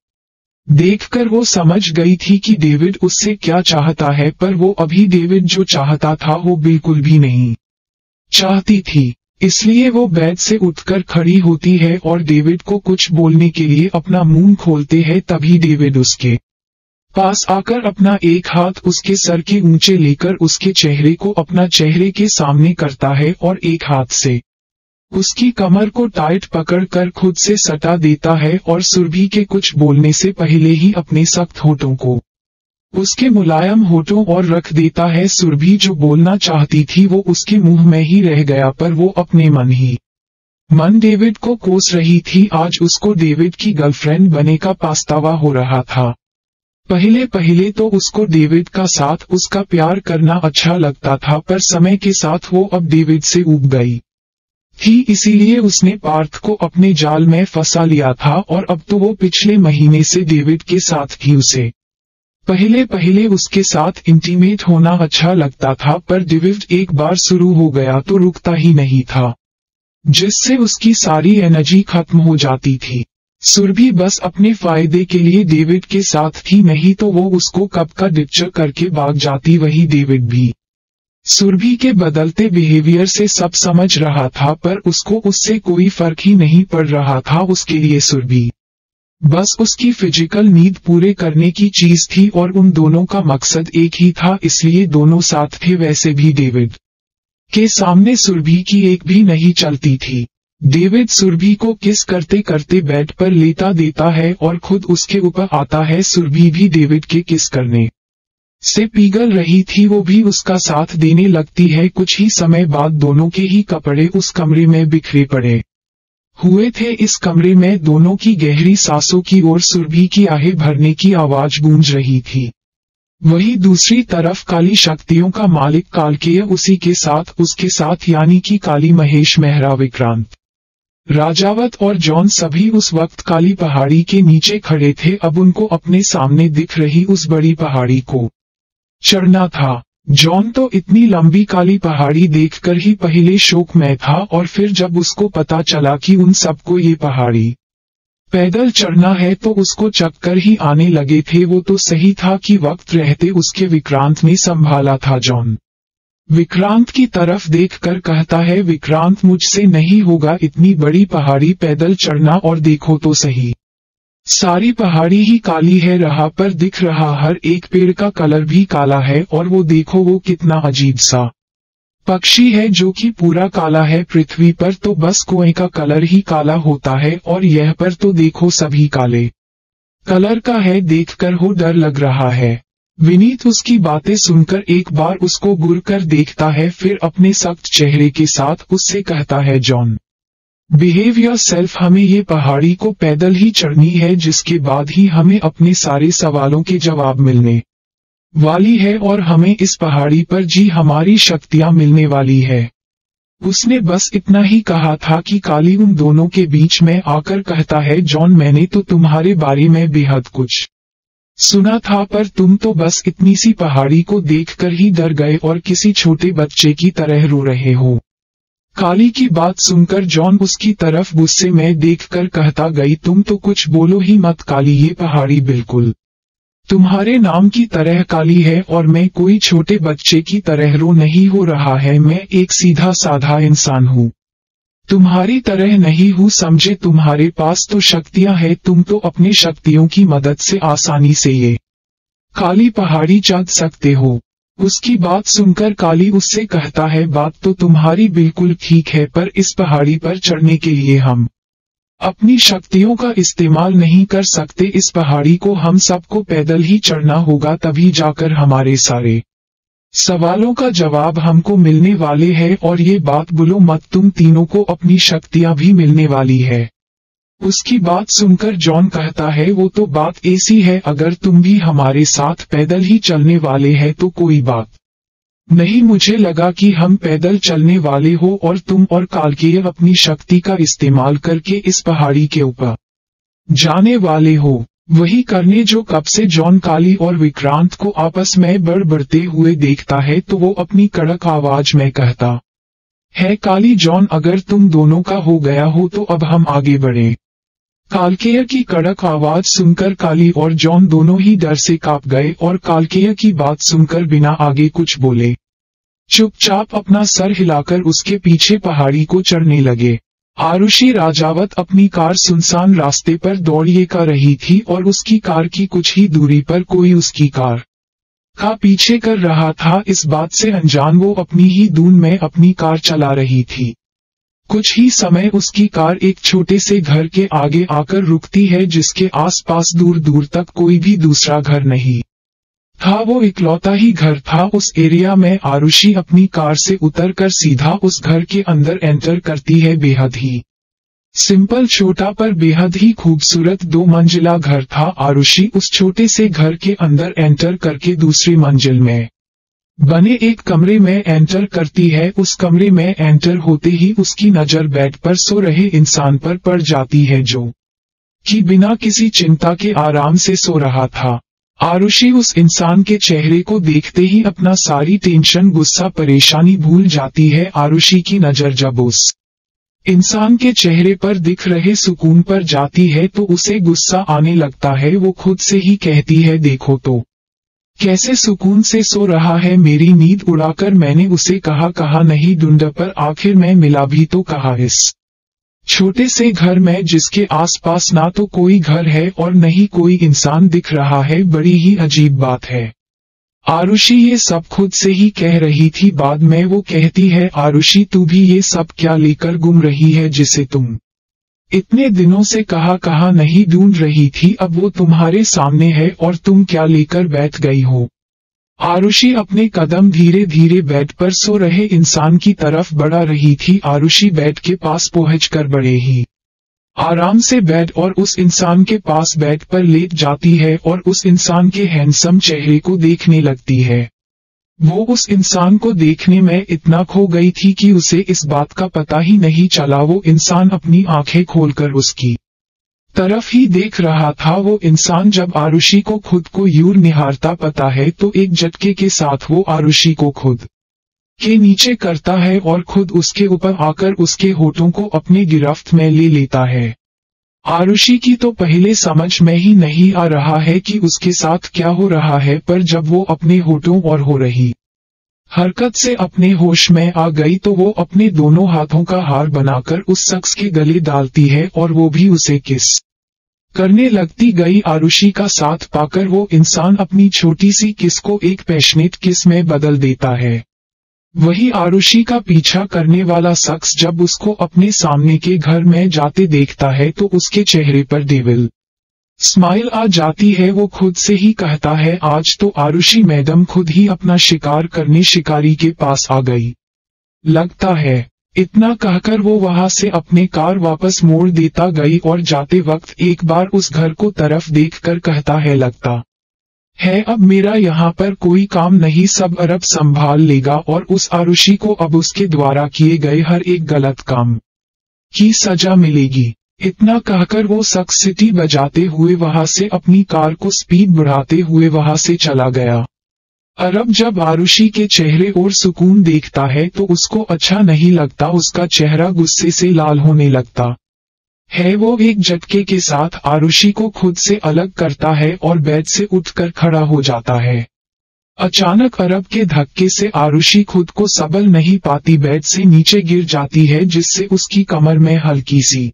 देखकर वो समझ गई थी कि डेविड उससे क्या चाहता है। पर वो अभी डेविड जो चाहता था वो बिल्कुल भी नहीं चाहती थी। इसलिए वो बेड से उठकर खड़ी होती है और डेविड को कुछ बोलने के लिए अपना मुँह खोलते हैं, तभी डेविड उसके पास आकर अपना एक हाथ उसके सर के ऊँचे लेकर उसके चेहरे को अपना चेहरे के सामने करता है और एक हाथ से उसकी कमर को टाइट पकड़कर खुद से सटा देता है और सुरभि के कुछ बोलने से पहले ही अपने सख्त होठों को उसके मुलायम होठों और रख देता है सुरभि जो बोलना चाहती थी, वो उसके मुँह में ही रह गया, पर वो अपने मन ही। मन डेविड को कोस रही थी, आज उसको डेविड की गर्लफ्रेंड बने का पास्तावा हो रहा था। पहले पहले तो उसको डेविड का साथ, उसका प्यार करना अच्छा लगता था, पर समय के साथ वो अब डेविड से उब गई। थी, इसीलिए उसने पार्थ को अपने जाल में फंसा लिया था, और अब तो वो पिछले महीने से डेविड के साथ थी उसे। पहले पहले उसके साथ इंटीमेट होना अच्छा लगता था, पर डिविड एक बार शुरू हो गया तो रुकता ही नहीं था, जिससे उसकी सारी एनर्जी खत्म हो जाती थी। सुरभि बस अपने फ़ायदे के लिए डेविड के साथ थी, नहीं तो वो उसको कब का डिप्चर करके भाग जाती वही डेविड भी। सुरभि के बदलते बिहेवियर से सब समझ रहा था, पर उसको उससे कोई फ़र्क ही नहीं पड़ रहा था उसके लिए सुरभि। बस उसकी फ़िज़िकल नीड पूरे करने की चीज़ थी और उन दोनों का मकसद एक ही था, इसलिए दोनों साथ थे वैसे भी डेविड। के सामने सुरभि की एक भी नहीं चलती थी। डेविड सुरभि को किस करते करते बेड पर लेता देता है और खुद उसके ऊपर आता है, सुरभि भी डेविड के किस करने से पिघल रही थी, वो भी उसका साथ देने लगती है। कुछ ही समय बाद दोनों के ही कपड़े उस कमरे में बिखरे पड़े। हुए थे इस कमरे में दोनों की गहरी सांसों की ओर सुरभि की आहें भरने की आवाज़ गूंज रही थी। वही दूसरी तरफ़ काली शक्तियों का मालिक कालकेय उसी के साथ उसके साथ यानी कि काली महेश मेहरा विक्रांत राजावत और जॉन सभी उस वक्त काली पहाड़ी के नीचे खड़े थे, अब उनको अपने सामने दिख रही उस बड़ी पहाड़ी को। चढ़ना था। जॉन तो इतनी लंबी काली पहाड़ी देखकर ही पहले शोक में था और फिर जब उसको पता चला कि उन सबको ये पहाड़ी पैदल चढ़ना है तो उसको चक्कर ही आने लगे थे, वो तो सही था कि वक्त रहते उसके विक्रांत ने संभाला था जॉन। विक्रांत की तरफ़ देखकर कहता है, विक्रांत, मुझसे नहीं होगा, इतनी बड़ी पहाड़ी, पैदल चढ़ना और देखो तो सही। सारी पहाड़ी ही काली है, रहा पर दिख रहा हर एक पेड़ का कलर भी काला है और वो देखो वो कितना अजीब सा पक्षी है जो कि पूरा काला है, पृथ्वी पर तो बस कुएँ का कलर ही काला होता है और यह पर तो देखो सभी काले कलर का है, देखकर हो डर लग रहा है। विनीत उसकी बातें सुनकर एक बार उसको गुर कर देखता है, फिर अपने सख्त चेहरे के साथ उससे कहता है, जॉन बिहेव योर सेल्फ हमें ये पहाड़ी को पैदल ही चढ़नी है, जिसके बाद ही हमें अपने सारे सवालों के जवाब मिलने वाली है और हमें इस पहाड़ी पर जी हमारी शक्तियाँ मिलने वाली है। उसने बस इतना ही कहा था कि काली उन दोनों के बीच में आकर कहता है, जॉन, मैंने तो तुम्हारे बारे में बेहद कुछ सुना था, पर तुम तो बस इतनी सी पहाड़ी को देखकर ही डर गए और किसी छोटे बच्चे की तरह रो रहे हो। काली की बात सुनकर जॉन उसकी तरफ़ गुस्से में देखकर कहता, गई तुम तो कुछ बोलो ही मत काली, ये पहाड़ी बिल्कुल तुम्हारे नाम की तरह काली है और मैं कोई छोटे बच्चे की तरह रो नहीं हो रहा है, मैं एक सीधा साधा इंसान हूँ। तुम्हारी तरह नहीं हूँ, समझे तुम्हारे पास तो शक्तियाँ हैं, तुम तो अपनी शक्तियों की मदद से आसानी से ये काली पहाड़ी चढ़ सकते हो। उसकी बात सुनकर काली उससे कहता है, बात तो तुम्हारी बिल्कुल ठीक है, पर इस पहाड़ी पर चढ़ने के लिए हम अपनी शक्तियों का इस्तेमाल नहीं कर सकते। इस पहाड़ी को हम सबको पैदल ही चढ़ना होगा, तभी जाकर हमारे सारे सवालों का जवाब हमको मिलने वाले हैं, और ये बात बोलो मत, तुम तीनों को अपनी शक्तियाँ भी मिलने वाली है। उसकी बात सुनकर जॉन कहता है, वो तो बात ऐसी है, अगर तुम भी हमारे साथ पैदल ही चलने वाले हैं तो कोई बात नहीं। मुझे लगा कि हम पैदल चलने वाले हो और तुम और कालकेय अपनी शक्ति का इस्तेमाल करके इस पहाड़ी के ऊपर जाने वाले हो। वही करने जो कब से जॉन काली और विक्रांत को आपस में बढ़ बढ़ते हुए देखता है तो वो अपनी कड़क आवाज़ में कहता है, काली जॉन, अगर तुम दोनों का हो गया हो तो अब हम आगे बढ़े। कालकेय की कड़क आवाज़ सुनकर काली और जॉन दोनों ही डर से काँप गए और कालकेय की बात सुनकर बिना आगे कुछ बोले। चुपचाप अपना सर हिलाकर उसके पीछे पहाड़ी को चढ़ने लगे। आरुषि राजावत अपनी कार सुनसान रास्ते पर दौड़िए कर रही थी और उसकी कार की कुछ ही दूरी पर कोई उसकी कार का पीछे कर रहा था। इस बात से अनजान वो अपनी ही दून में अपनी कार चला रही थी। कुछ ही समय उसकी कार एक छोटे से घर के आगे आकर रुकती है जिसके आसपास दूर दूर तक कोई भी दूसरा घर नहीं था। वो इकलौता ही घर था। उस एरिया में आरुषि अपनी कार से उतरकर सीधा उस घर के अंदर एंटर करती है। बेहद ही सिंपल छोटा पर बेहद ही खूबसूरत दो मंजिला घर था। आरुषि उस छोटे से घर के अंदर एंटर करके दूसरी मंजिल में बने एक कमरे में एंटर करती है, उस कमरे में एंटर होते ही उसकी नज़र बेड पर सो रहे इंसान पर पड़ जाती है जो कि बिना किसी चिंता के आराम से सो रहा था। आरुषि उस इंसान के चेहरे को देखते ही अपना सारी टेंशन, गुस्सा, परेशानी भूल जाती है। आरुषि की नज़र जब उस इंसान के चेहरे पर दिख रहे सुकून पर जाती है तो उसे गुस्सा आने लगता है। वो खुद से ही कहती है, देखो तो। कैसे सुकून से सो रहा है मेरी नींद उड़ाकर मैंने उसे कहा कहा नहीं ढूंढ पर आखिर मैं मिला भी तो कहा इस छोटे से घर में जिसके आसपास ना तो कोई घर है और नहीं कोई इंसान दिख रहा है, बड़ी ही अजीब बात है। आरुषि ये सब खुद से ही कह रही थी, बाद में वो कहती है, आरुषि तू भी ये सब क्या लेकर गुम रही है जिसे तुम इतने दिनों से कहा कहा नहीं ढूंढ रही थी, अब वो तुम्हारे सामने है और तुम क्या लेकर बैठ गई हो? आरुषि अपने कदम धीरे धीरे बेड पर सो रहे इंसान की तरफ़ बढ़ा रही थी, आरुषि बेड के पास पहुँच कर बड़े ही। आराम से बेड और उस इंसान के पास बेड पर लेट जाती है और उस इंसान के हैंडसम चेहरे को देखने लगती है। वो उस इंसान को देखने में इतना खो गई थी कि उसे इस बात का पता ही नहीं चला, वो इंसान अपनी आँखें खोलकर उसकी तरफ़ ही देख रहा था। वो इंसान जब आरुषि को खुद को यूर निहारता पता है तो एक झटके के साथ वो आरुषि को खुद के नीचे करता है और खुद उसके ऊपर आकर उसके होठों को अपनी गिरफ्त में ले लेता है। आरुषि की तो पहले समझ में ही नहीं आ रहा है कि उसके साथ क्या हो रहा है, पर जब वो अपने होठों और हो रही हरकत से अपने होश में आ गई तो वो अपने दोनों हाथों का हार बनाकर उस शख्स के गले डालती है और वो भी उसे किस करने लगती गई आरुषि का साथ पाकर वो इंसान अपनी छोटी सी किस को एक पैशनेट किसमें बदल देता है। वही आरुषि का पीछा करने वाला शख्स जब उसको अपने सामने के घर में जाते देखता है तो उसके चेहरे पर डेविल स्माइल आ जाती है। वो खुद से ही कहता है, आज तो आरुषि मैडम खुद ही अपना शिकार करने शिकारी के पास आ गई। लगता है, इतना कहकर वो वहाँ से अपने कार वापस मोड़ देता गई और जाते वक्त एक बार उस घर को तरफ़ देखकर कहता है, लगता है, अब मेरा यहाँ पर कोई काम नहीं, सब अरब संभाल लेगा और उस आरुषि को अब उसके द्वारा किए गए हर एक गलत काम की सजा मिलेगी। इतना कहकर वो सक्स सिटी बजाते हुए वहाँ से अपनी कार को स्पीड बढ़ाते हुए वहाँ से चला गया। अरब जब आरुषि के चेहरे और सुकून देखता है तो उसको अच्छा नहीं लगता, उसका चेहरा गुस्से से लाल होने लगता। है वो एक झटके के साथ आरुषि को खुद से अलग करता है और बेड से उठकर खड़ा हो जाता है। अचानक अरब के धक्के से आरुषि खुद को सबल नहीं पाती, बेड से नीचे गिर जाती है, जिससे उसकी कमर में हल्की सी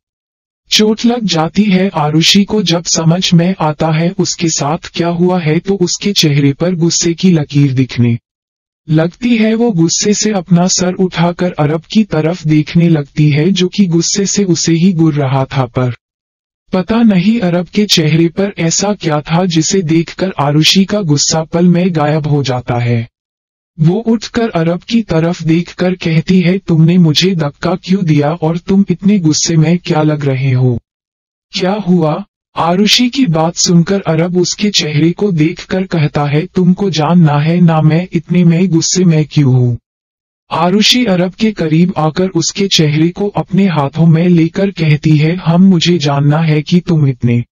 चोट लग जाती है। आरुषि को जब समझ में आता है उसके साथ क्या हुआ है तो उसके चेहरे पर गुस्से की लकीर दिखने लगती है वो गुस्से से अपना सर उठाकर अरब की तरफ़ देखने लगती है जो कि गुस्से से उसे ही गुर रहा था पर। पता नहीं अरब के चेहरे पर ऐसा क्या था जिसे देखकर आरुषि का गुस्सा पल में गायब हो जाता है। वो उठकर अरब की तरफ़ देखकर कहती है, तुमने मुझे धक्का क्यों दिया और तुम इतने गुस्से में क्या लग रहे हो? क्या हुआ? आरुषि की बात सुनकर अरब उसके चेहरे को देखकर कहता है, तुमको जानना है ना मैं इतने में गुस्से में क्यों हूँ? आरुषि अरब के करीब आकर उसके चेहरे को अपने हाथों में लेकर कहती है, हम मुझे जानना है कि तुम इतने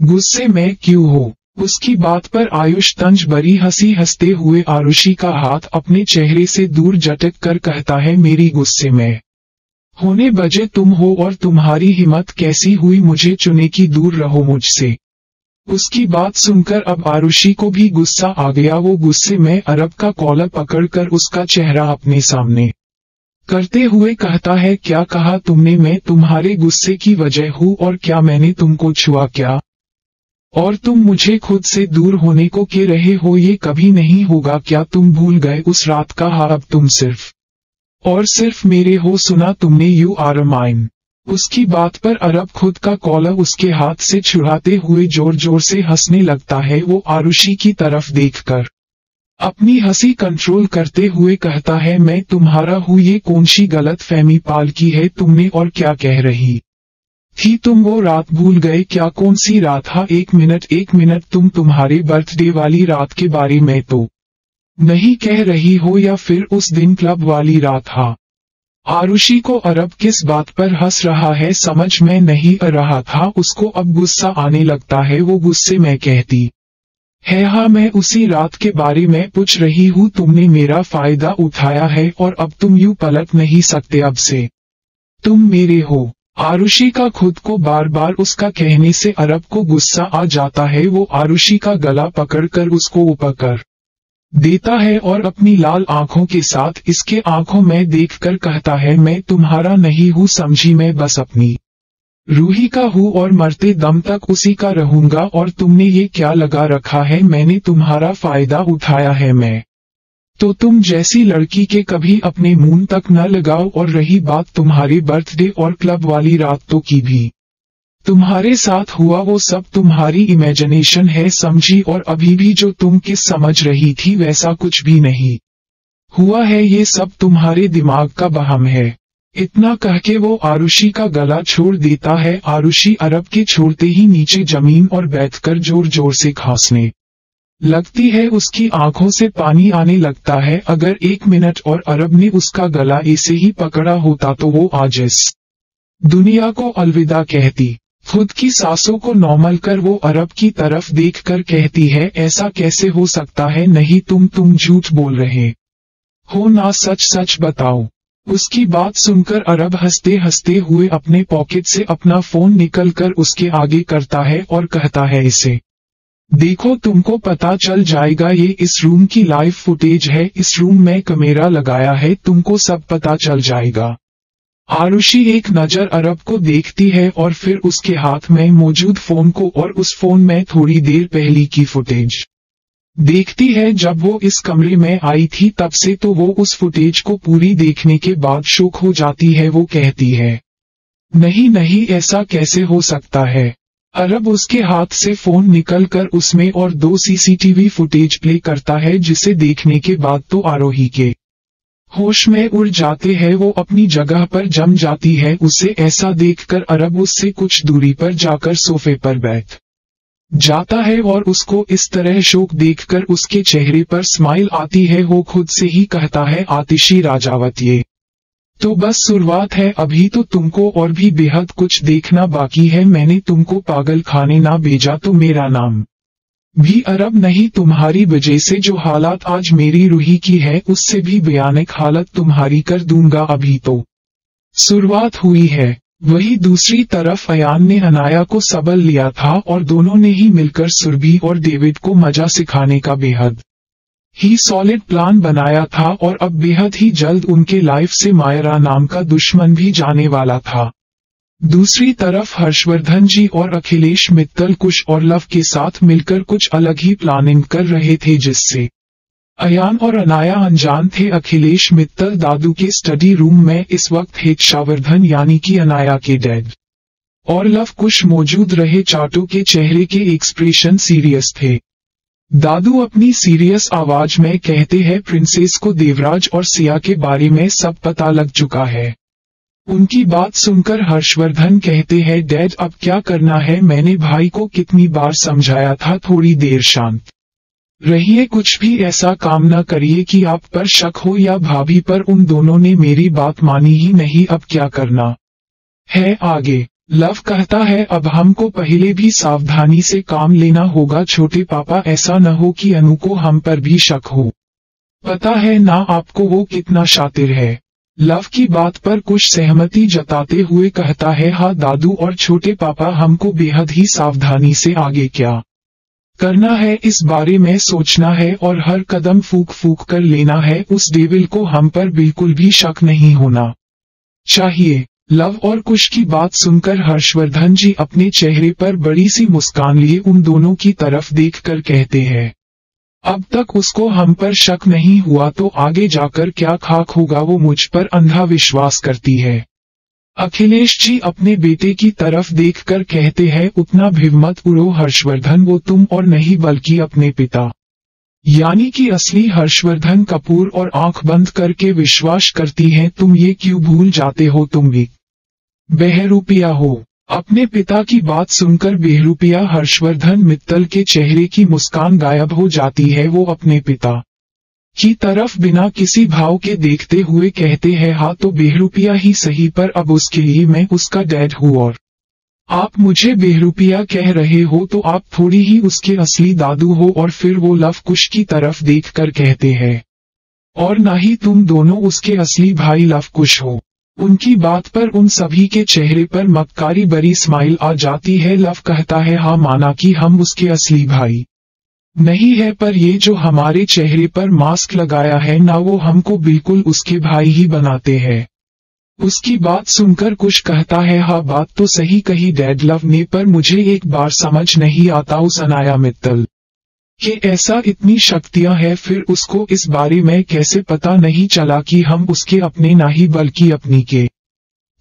गुस्से में क्यों हो? उसकी बात पर आयुष तंज बरी हँसी हँसते हुए आरुषि का हाथ अपने चेहरे से दूर जटक कर कहता है, मेरी गुस्से में होने बजे तुम हो और तुम्हारी हिम्मत कैसी हुई मुझे चुने की दूर रहो मुझसे। उसकी बात सुनकर अब आरुषि को भी गुस्सा आ गया। वो गुस्से में अरब का कॉलर पकड़कर उसका चेहरा अपने सामने करते हुए कहता है, क्या कहा तुमने? मैं तुम्हारे गुस्से की वजह हूँ और क्या मैंने तुमको छुआ क्या? और तुम मुझे खुद से दूर होने को कह रहे हो? ये कभी नहीं होगा। क्या तुम भूल गए उस रात का? हाँ अब तुम सिर्फ़ और सिर्फ़ मेरे हो सुना तुमने यू आर माइन। उसकी बात पर अरब खुद का कॉलर उसके हाथ से छुड़ाते हुए ज़ोर ज़ोर से हंसने लगता है वो आरुषि की तरफ़ देखकर। अपनी हँसी कंट्रोल करते हुए कहता है, मैं तुम्हारा हूँ, ये कौन सी गलत फहमी पाल की है तुमने और क्या कह रही? थी तुम वो रात भूल गए, क्या कौन सी रात? हा, एक मिनट एक मिनट, तुम तुम्हारे बर्थडे वाली रात के बारे में तो नहीं कह रही हो या फिर उस दिन क्लब वाली रात हा। आरुषि को अरब किस बात पर हंस रहा है समझ में नहीं आ रहा था, उसको अब गुस्सा आने लगता है, वो गुस्से में कहती। है हाँ मैं उसी रात के बारे में पूछ रही हूँ, तुमने मेरा फ़ायदा उठाया है और अब तुम यू पलट नहीं सकते अब से। तुम मेरे हो। आरुषि का खुद को बार बार उसका कहने से अरब को गुस्सा आ जाता है, वो आरुषि का गला पकड़कर उसको उपकर देता है और अपनी लाल आँखों के साथ इसके आँखों में देखकर कहता है, मैं तुम्हारा नहीं हूँ, समझी मैं बस अपनी रूही का हूँ और मरते दम तक उसी का रहूँगा और तुमने ये क्या लगा रखा है, मैंने तुम्हारा फ़ायदा उठाया है मैं। तो तुम जैसी लड़की के कभी अपने मुँह तक न लगाओ और रही बात तुम्हारे बर्थडे और क्लब वाली रातों की भी। तुम्हारे साथ हुआ वो सब तुम्हारी इमेजिनेशन है, समझी और अभी भी जो तुम किस समझ रही थी वैसा कुछ भी नहीं। हुआ है ये सब तुम्हारे दिमाग का बहम है। इतना कह के वो आरुषि का गला छोड़ देता है, आरुषि अरब के छोड़ते ही नीचे ज़मीन और बैठकर ज़ोर ज़ोर से खांसने। लगती है उसकी आँखों से पानी आने लगता है, अगर एक मिनट और अरब ने उसका गला ऐसे ही पकड़ा होता तो वो आज दुनिया को अलविदा कहती। खुद की सासों को नॉर्मल कर वो अरब की तरफ़ देखकर कहती है, ऐसा कैसे हो सकता है? नहीं, तुम तुम झूठ बोल रहे हो ना, सच सच बताओ। उसकी बात सुनकर अरब हँसते हँसते हुए अपने पॉकेट से अपना फ़ोन निकलकर उसके आगे करता है और कहता है इसे, देखो, तुमको पता चल जाएगा, ये इस रूम की लाइव फुटेज है। इस रूम में कमेरा लगाया है, तुमको सब पता चल जाएगा। आरुषि एक नज़र अरब को देखती है और फिर उसके हाथ में मौजूद फ़ोन को और उस फ़ोन में थोड़ी देर पहली की फुटेज देखती है। जब वो इस कमरे में आई थी, तब से तो वो उस फुटेज को पूरी देखने के बाद शोक हो जाती है, वो कहती है, नहीं नहीं, ऐसा कैसे हो सकता है? अरब उसके हाथ से फ़ोन निकलकर उसमें और दो सीसीटीवी फुटेज प्ले करता है, जिसे देखने के बाद तो आरोही के होश में उड़ जाते हैं, वो अपनी जगह पर जम जाती है, उसे ऐसा देखकर अरब उससे कुछ दूरी पर जाकर सोफे पर बैठ जाता है और उसको इस तरह शोक देखकर उसके चेहरे पर स्माइल आती है, वो खुद से ही कहता है, आतिशी राजावत ये। तो बस शुरुआत है, अभी तो तुमको और भी बेहद कुछ देखना बाकी है, मैंने तुमको पागल खाने ना भेजा तो मेरा नाम भी अरब नहीं, तुम्हारी वजह से जो हालात आज मेरी रूही की है, उससे भी भयानक हालत तुम्हारी कर दूँगा अभी तो। शुरुआत हुई है। वही दूसरी तरफ़ अयान ने अनाया को सबल लिया था और दोनों ने ही मिलकर सुरभि और डेविड को मज़ा सिखाने का बेहद ही सॉलिड प्लान बनाया था और अब बेहद ही जल्द उनके लाइफ से मायरा नाम का दुश्मन भी जाने वाला था। दूसरी तरफ़ हर्षवर्धन जी और अखिलेश मित्तल कुश और लव के साथ मिलकर कुछ अलग ही प्लानिंग कर रहे थे जिससे अयान और अनाया अनजान थे। अखिलेश मित्तल दादू के स्टडी रूम में इस वक्त हेक्षावर्धन यानी कि अनाया के डैड और लव कुश मौजूद रहे चाटो के चेहरे के एक्सप्रेशन सीरियस थे। दादू अपनी सीरियस आवाज़ में कहते हैं प्रिंसेस को देवराज और सिया के बारे में सब पता लग चुका है। उनकी बात सुनकर हर्षवर्धन कहते हैं, डैड, अब क्या करना है? मैंने भाई को कितनी बार समझाया था थोड़ी देर शांत रहिए, कुछ भी ऐसा काम न करिए कि आप पर शक हो या भाभी पर। उन दोनों ने मेरी बात मानी ही नहीं, अब क्या करना है आगे? लव कहता है, अब हमको पहले भी सावधानी से काम लेना होगा, छोटे पापा, ऐसा न हो कि अनु को हम पर भी शक हो। पता है ना आपको वो कितना शातिर है। लव की बात पर कुछ सहमति जताते हुए कहता है हाँ दादू और छोटे पापा हमको बेहद ही सावधानी से आगे क्या करना है, इस बारे में सोचना है और हर कदम फूक फूक कर लेना है। उस डेविल को हम पर बिल्कुल भी शक नहीं होना चाहिए। लव और कुश की बात सुनकर हर्षवर्धन जी अपने चेहरे पर बड़ी सी मुस्कान लिए उन दोनों की तरफ़ देखकर कहते हैं अब तक उसको हम पर शक नहीं हुआ तो आगे जाकर क्या खाक होगा वो मुझ पर अंधा विश्वास करती है। अखिलेश जी अपने बेटे की तरफ़ देखकर कहते हैं, उतना भिवमत उड़ो हर्षवर्धन, वो तुम और नहीं बल्कि अपने पिता। यानी कि असली हर्षवर्धन कपूर और आँख बंद करके विश्वास करती हैं, तुम ये क्यों भूल जाते हो, तुम भी? बहरूपिया हो। अपने पिता की बात सुनकर बेहरूपिया हर्षवर्धन मित्तल के चेहरे की मुस्कान गायब हो जाती है। वो अपने पिता की तरफ़ बिना किसी भाव के देखते हुए कहते हैं हाँ तो बेहरूपिया ही सही, पर अब उसके लिए मैं उसका डैड हूँ और आप मुझे बेहरूपिया कह रहे हो तो आप थोड़ी ही उसके असली दादू हो। और फिर वो लव कुश की तरफ़ देखकर कहते हैं, और ना ही तुम दोनों उसके असली भाई लव कुश हो। उनकी बात पर उन सभी के चेहरे पर मक्कारी बरी स्माइल आ जाती है। लव कहता है हाँ माना कि हम उसके असली भाई नहीं है, पर ये जो हमारे चेहरे पर मास्क लगाया है, ना वो हमको बिल्कुल उसके भाई ही बनाते हैं। उसकी बात सुनकर कुछ कहता है हाँ बात तो सही कही डैड लव ने, पर मुझे एक बार समझ नहीं आता उस अनाया मित्तल कि ऐसा इतनी शक्तियाँ हैं, फिर उसको इस बारे में कैसे पता नहीं चला कि हम उसके अपने ना ही, बल्कि अपनी के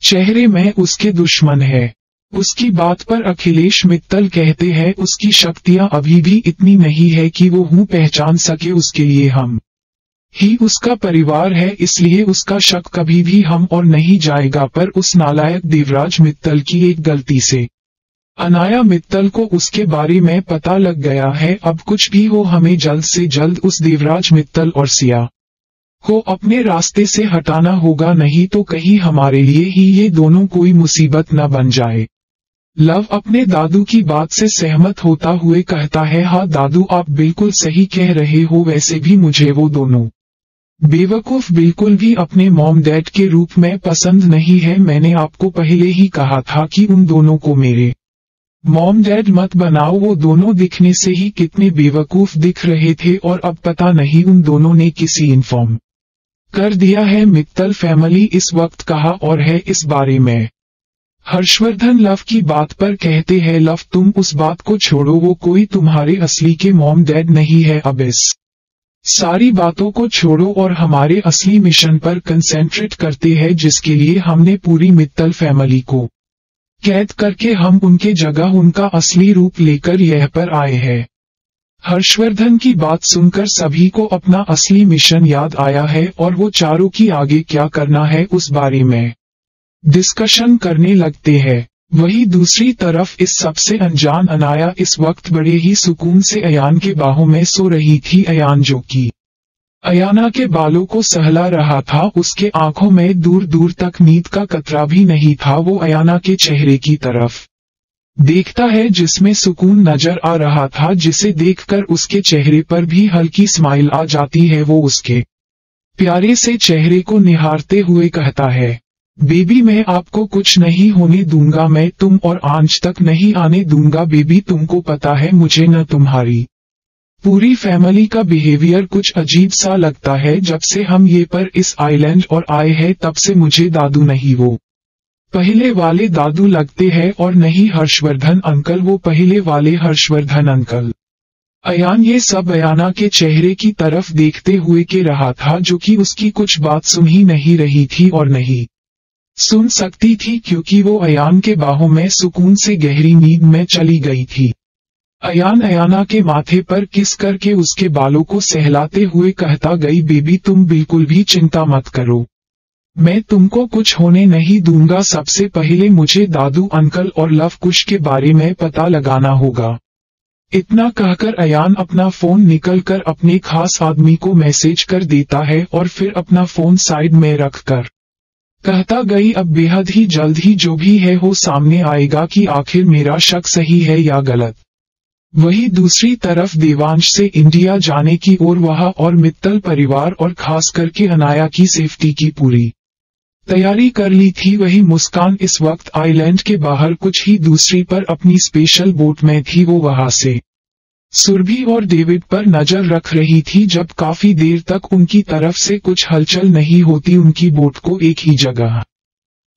चेहरे में उसके दुश्मन है। उसकी बात पर अखिलेश मित्तल कहते हैं, उसकी शक्तियाँ अभी भी इतनी नहीं है कि वो हूँ, पहचान सके उसके लिए हम ही उसका परिवार है, इसलिए उसका शक कभी भी हम और नहीं जाएगा, पर उस नालायक देवराज मित्तल की एक गलती से अनाया मित्तल को उसके बारे में पता लग गया है, अब कुछ भी हो हमें जल्द से जल्द उस देवराज मित्तल और सिया को अपने रास्ते से हटाना होगा, नहीं तो कहीं हमारे लिए ही ये दोनों कोई मुसीबत न बन जाए। लव अपने दादू की बात से सहमत होता हुए कहता है हाँ दादू, आप बिल्कुल सही कह रहे हो, वैसे भी मुझे वो दोनों बेवकूफ़ बिल्कुल भी अपने मॉम डैड के रूप में पसंद नहीं है। मैंने आपको पहले ही कहा था कि उन दोनों को मेरे मॉम डैड मत बनाओ, वो दोनों दिखने से ही कितने बेवकूफ़ दिख रहे थे और अब पता नहीं उन दोनों ने किसी इन्फॉर्म कर दिया है। मित्तल फैमिली इस वक्त कहा और है इस बारे में। हर्षवर्धन लव की बात पर कहते हैं, लव तुम उस बात को छोड़ो, वो कोई तुम्हारे असली के मॉम डैड नहीं है। अब इस सारी बातों को छोड़ो और हमारे असली मिशन पर कंसेंट्रेट करते हैं, जिसके लिए हमने पूरी मित्तल फैमिली को कैद करके हम उनके जगह उनका असली रूप लेकर यह पर आए हैं। हर्षवर्धन की बात सुनकर सभी को अपना असली मिशन याद आया है और वो चारों की आगे क्या करना है उस बारे में डिस्कशन करने लगते हैं। वही दूसरी तरफ़ इस सबसे अनजान अनाया इस वक्त बड़े ही सुकून से अयान के बाहों में सो रही थी अयान जो कि अयाना के बालों को सहला रहा था, उसके आँखों में दूर दूर तक नींद का कतरा भी नहीं था, वो अयाना के चेहरे की तरफ़ देखता है, जिसमें सुकून नज़र आ रहा था, जिसे देखकर उसके चेहरे पर भी हल्की स्माइल आ जाती है, वो उसके प्यारे से चेहरे को निहारते हुए कहता है, बेबी, मैं आपको कुछ नहीं होने दूँगा, मैं तुम और आँच तक नहीं आने दूँगा, बेबी, तुमको पता है, मुझे न तुम्हारी पूरी फैमिली का बिहेवियर कुछ अजीब सा लगता है। जब से हम ये पर इस आइलैंड और आए हैं, तब से मुझे दादू नहीं वो। पहले वाले दादू लगते हैं और नहीं हर्षवर्धन अंकल, वो पहले वाले हर्षवर्धन अंकल। अयान ये सब अयाना के चेहरे की तरफ़ देखते हुए के रहा था, जो कि उसकी कुछ बात सुन ही नहीं रही थी और नहीं सुन सकती थी, क्योंकि वो अयान के बाहों में सुकून से गहरी नींद में चली गई थी। अयान अयाना के माथे पर किस करके उसके बालों को सहलाते हुए कहता गई, बेबी, तुम बिल्कुल भी चिंता मत करो। मैं तुमको कुछ होने नहीं दूँगा। सबसे पहले मुझे दादू, अंकल और लव कुश के बारे में पता लगाना होगा। इतना कहकर अयान अपना फ़ोन निकलकर अपने खास आदमी को मैसेज कर देता है और फिर अपना फ़ोन साइड में रखकर कहता गई, अब बेहद ही जल्द ही जो भी है, हो सामने आएगा कि आखिर मेरा शक सही है या गलत। वही दूसरी तरफ़ देवांश से इंडिया जाने की ओर वह और मित्तल परिवार और खास करके अनाया की सेफ्टी की पूरी तैयारी कर ली थी। वही मुस्कान इस वक्त आइलैंड के बाहर कुछ ही दूसरी पर अपनी स्पेशल बोट में थी। वो वहाँ से सुरभि और डेविड पर नज़र रख रही थी। जब काफ़ी देर तक उनकी तरफ़ से कुछ हलचल नहीं होती, उनकी बोट को एक ही जगह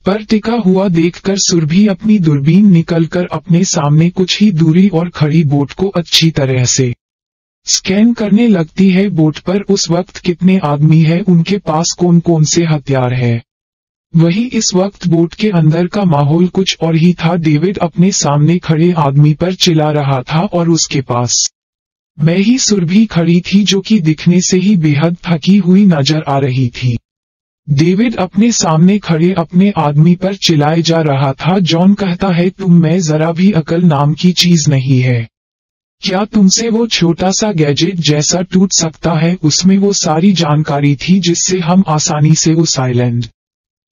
पर टिका हुआ देखकर सुरभि अपनी दूरबीन निकलकर अपने सामने कुछ ही दूरी और खड़ी बोट को अच्छी तरह से स्कैन करने लगती है। बोट पर उस वक्त कितने आदमी है, उनके पास कौन कौन से हथियार है? वही इस वक्त बोट के अंदर का माहौल कुछ और ही था। डेविड अपने सामने खड़े आदमी पर चिल्ला रहा था और उसके पास मैं ही सुरभि खड़ी थी जो कि दिखने से ही बेहद थकी हुई नज़र आ रही थी। डेविड अपने सामने खड़े अपने आदमी पर चिल्लाए जा रहा था। जॉन कहता है, तुम में जरा भी अकल नाम की चीज़ नहीं है। क्या तुमसे वो छोटा सा गैजेट जैसा टूट सकता है? उसमें वो सारी जानकारी थी जिससे हम आसानी से उस आइलैंड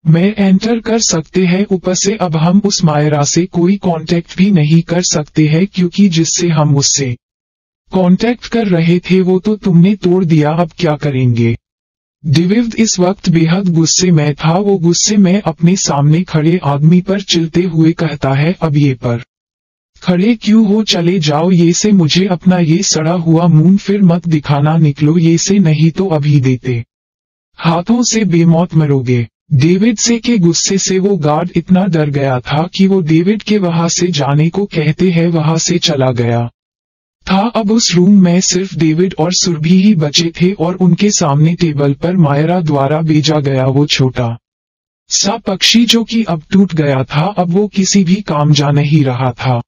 में एंटर कर सकते हैं। ऊपर से अब हम उस मायरा से कोई कांटेक्ट भी नहीं कर सकते हैं, क्योंकि जिससे हम उससे कांटेक्ट कर रहे थे, वो तो तुमने तोड़ दिया। अब क्या करेंगे? डिविव्ड इस वक्त बेहद गुस्से में था। वो गुस्से में अपने सामने खड़े आदमी पर चिलते हुए कहता है, अब ये पर। खड़े क्यों हो? चले जाओ, ये से मुझे अपना ये सड़ा हुआ मुँह फिर मत दिखाना निकलो, ये से नहीं तो अभी देते। हाथों से बेमौत मरोगे। डेविड से के गुस्से से वो गार्ड इतना डर गया था कि वो डेविड के वहाँ से जाने को कहते हैं, वहाँ से चला गया। था। अब उस रूम में सिर्फ़ डेविड और सुरभि ही बचे थे और उनके सामने टेबल पर मायरा द्वारा भेजा गया वो छोटा सा पक्षी जो कि अब टूट गया था, अब वो किसी भी काम जा नहीं रहा था।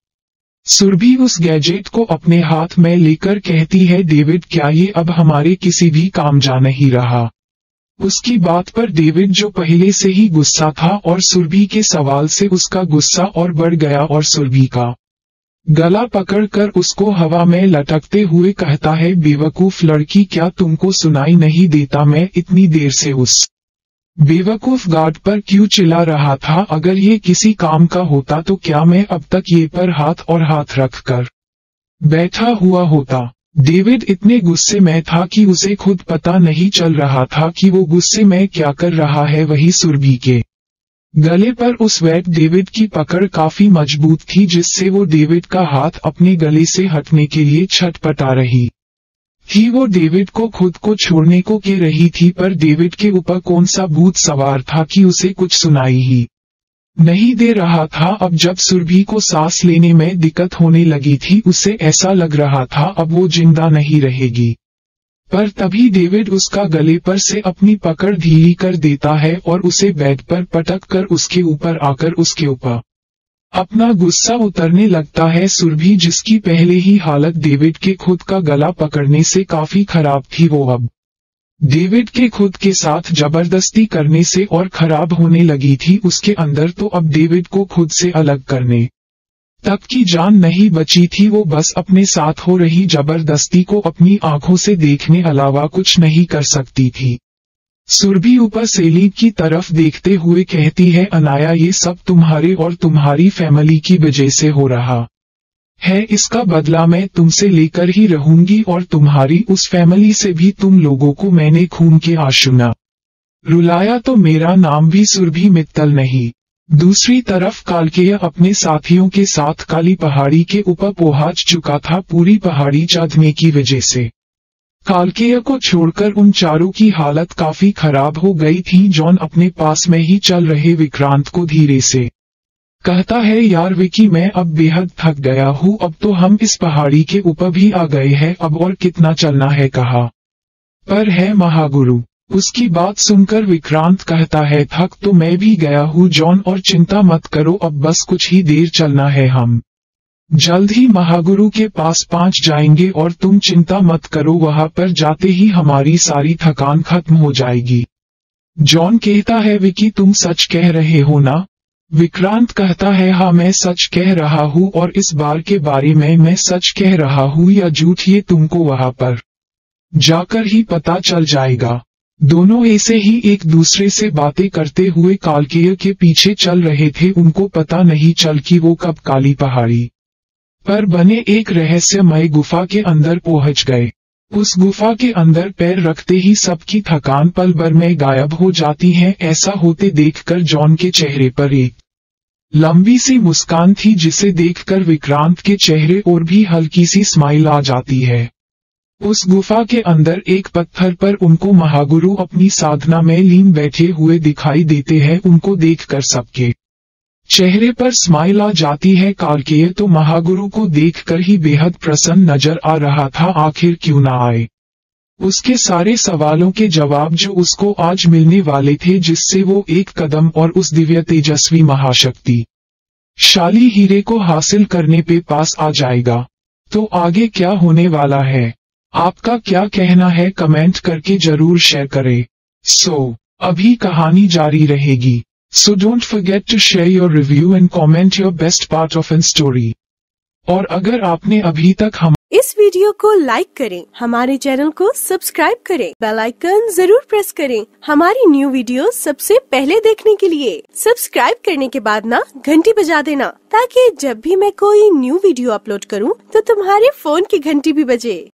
सुरभि उस गैजेट को अपने हाथ में लेकर कहती है डेविड क्या ये अब हमारे किसी भी काम जा नहीं रहा? उसकी बात पर डेविड जो पहले से ही गुस्सा था और सुरभि के सवाल से उसका गुस्सा और बढ़ गया और सुरभि का गला पकड़कर उसको हवा में लटकते हुए कहता है, बेवकूफ़ लड़की, क्या तुमको सुनाई नहीं देता मैं इतनी देर से उस बेवकूफ़ गार्ड पर क्यों चिल्ला रहा था? अगर ये किसी काम का होता तो क्या मैं अब तक ये पर हाथ और हाथ रखकर बैठा हुआ होता? डेविड इतने गुस्से में था कि उसे खुद पता नहीं चल रहा था कि वो गुस्से में क्या कर रहा है, वही सुरभि के गले पर उस वैट डेविड की पकड़ काफ़ी मज़बूत थी जिससे वो डेविड का हाथ अपने गले से हटने के लिए छटपटा रही। थी वो डेविड को खुद को छोड़ने को कह रही थी पर डेविड के ऊपर कौन सा भूत सवार था कि उसे कुछ सुनाई ही नहीं दे रहा था। अब जब सुरभि को सांस लेने में दिक्कत होने लगी थी, उसे ऐसा लग रहा था, अब वो ज़िंदा नहीं रहेगी। पर तभी डेविड उसका गले पर से अपनी पकड़ ढीली कर देता है और उसे बेड पर पटक कर उसके ऊपर आकर उसके ऊपर अपना गुस्सा उतरने लगता है। सुरभि, जिसकी पहले ही हालत डेविड के खुद का गला पकड़ने से काफ़ी खराब थी, वो अब डेविड के खुद के साथ ज़बरदस्ती करने से और खराब होने लगी थी। उसके अंदर तो अब डेविड को खुद से अलग करने तक की जान नहीं बची थी, वो बस अपने साथ हो रही ज़बरदस्ती को अपनी आँखों से देखने अलावा कुछ नहीं कर सकती थी। सुरभि ऊपर सेलीन की तरफ़ देखते हुए कहती है, अनाया, ये सब तुम्हारे और तुम्हारी फैमिली की वजह से हो रहा है। इसका बदला मैं तुमसे लेकर ही रहूँगी और तुम्हारी उस फैमिली से भी तुम लोगों को मैंने खून के आशुना रुलाया तो मेरा नाम भी सुरभि मित्तल नहीं। दूसरी तरफ़ कालकेय अपने साथियों के साथ काली पहाड़ी के ऊपर पहुँच चुका था पूरी पहाड़ी चादने की वजह से। कालकेय को छोड़कर उन चारों की हालत काफ़ी खराब हो गई थी, जॉन अपने पास में ही चल रहे विक्रांत को धीरे से। कहता है, यार विकी, मैं अब बेहद थक गया हूँ, अब तो हम इस पहाड़ी के ऊपर भी आ गए हैं, अब और कितना चलना है, कहा। पर है महागुरु। उसकी बात सुनकर विक्रांत कहता है, थक तो मैं भी गया हूँ, जॉन, और चिंता मत करो, अब बस कुछ ही देर चलना है हम। जल्द ही महागुरु के पास पहुँच जाएँगे, और तुम चिंता मत करो, वहाँ पर जाते ही हमारी सारी थकान खत्म हो जाएगी। जॉन कहता है, विकी, तुम सच कह रहे हो ना? विक्रांत कहता है हाँ मैं सच कह रहा हूँ, और इस बार के बारे में मैं सच कह रहा हूँ, या झूठ ये तुमको वहाँ पर जाकर ही पता चल जाएगा। दोनों ऐसे ही एक दूसरे से बातें करते हुए कालकेय के पीछे चल रहे थे। उनको पता नहीं चल कि वो कब काली पहाड़ी पर बने एक रहस्यमय गुफा के अंदर पहुँच गए। उस गुफा के अंदर पैर रखते ही सबकी थकान पल भर में गायब हो जाती है, ऐसा होते देखकर जॉन के चेहरे पर एक लंबी सी मुस्कान थी, जिसे देखकर विक्रांत के चेहरे और भी हल्की सी स्माइल आ जाती है। उस गुफा के अंदर एक पत्थर पर उनको महागुरु अपनी साधना में लीन बैठे हुए दिखाई देते हैं, उनको देखकर सबके चेहरे पर स्माइल आ जाती है। कार्केय तो महागुरु को देखकर ही बेहद प्रसन्न नज़र आ रहा था। आखिर क्यों ना आए? उसके सारे सवालों के जवाब जो उसको आज मिलने वाले थे, जिससे वो एक कदम और उस दिव्य तेजस्वी महाशक्ति शाली हीरे को हासिल करने पे पास आ जाएगा। तो आगे क्या होने वाला है? आपका क्या कहना है? कमेंट करके ज़रूर शेयर करें। सो so, अभी कहानी जारी रहेगी। So don't forget to share your review and comment your best part of an story. और अगर आपने अभी तक हम इस वीडियो को लाइक करें। हमारे चैनल को सब्सक्राइब करें। बेल आइकन ज़रूर प्रेस करें। हमारी न्यू वीडियो सबसे पहले देखने के लिए सब्सक्राइब करने के बाद ना घंटी बजा देना ताकि जब भी मैं कोई न्यू वीडियो अपलोड करूँ तो तुम्हारे फ़ोन की घंटी भी बजे।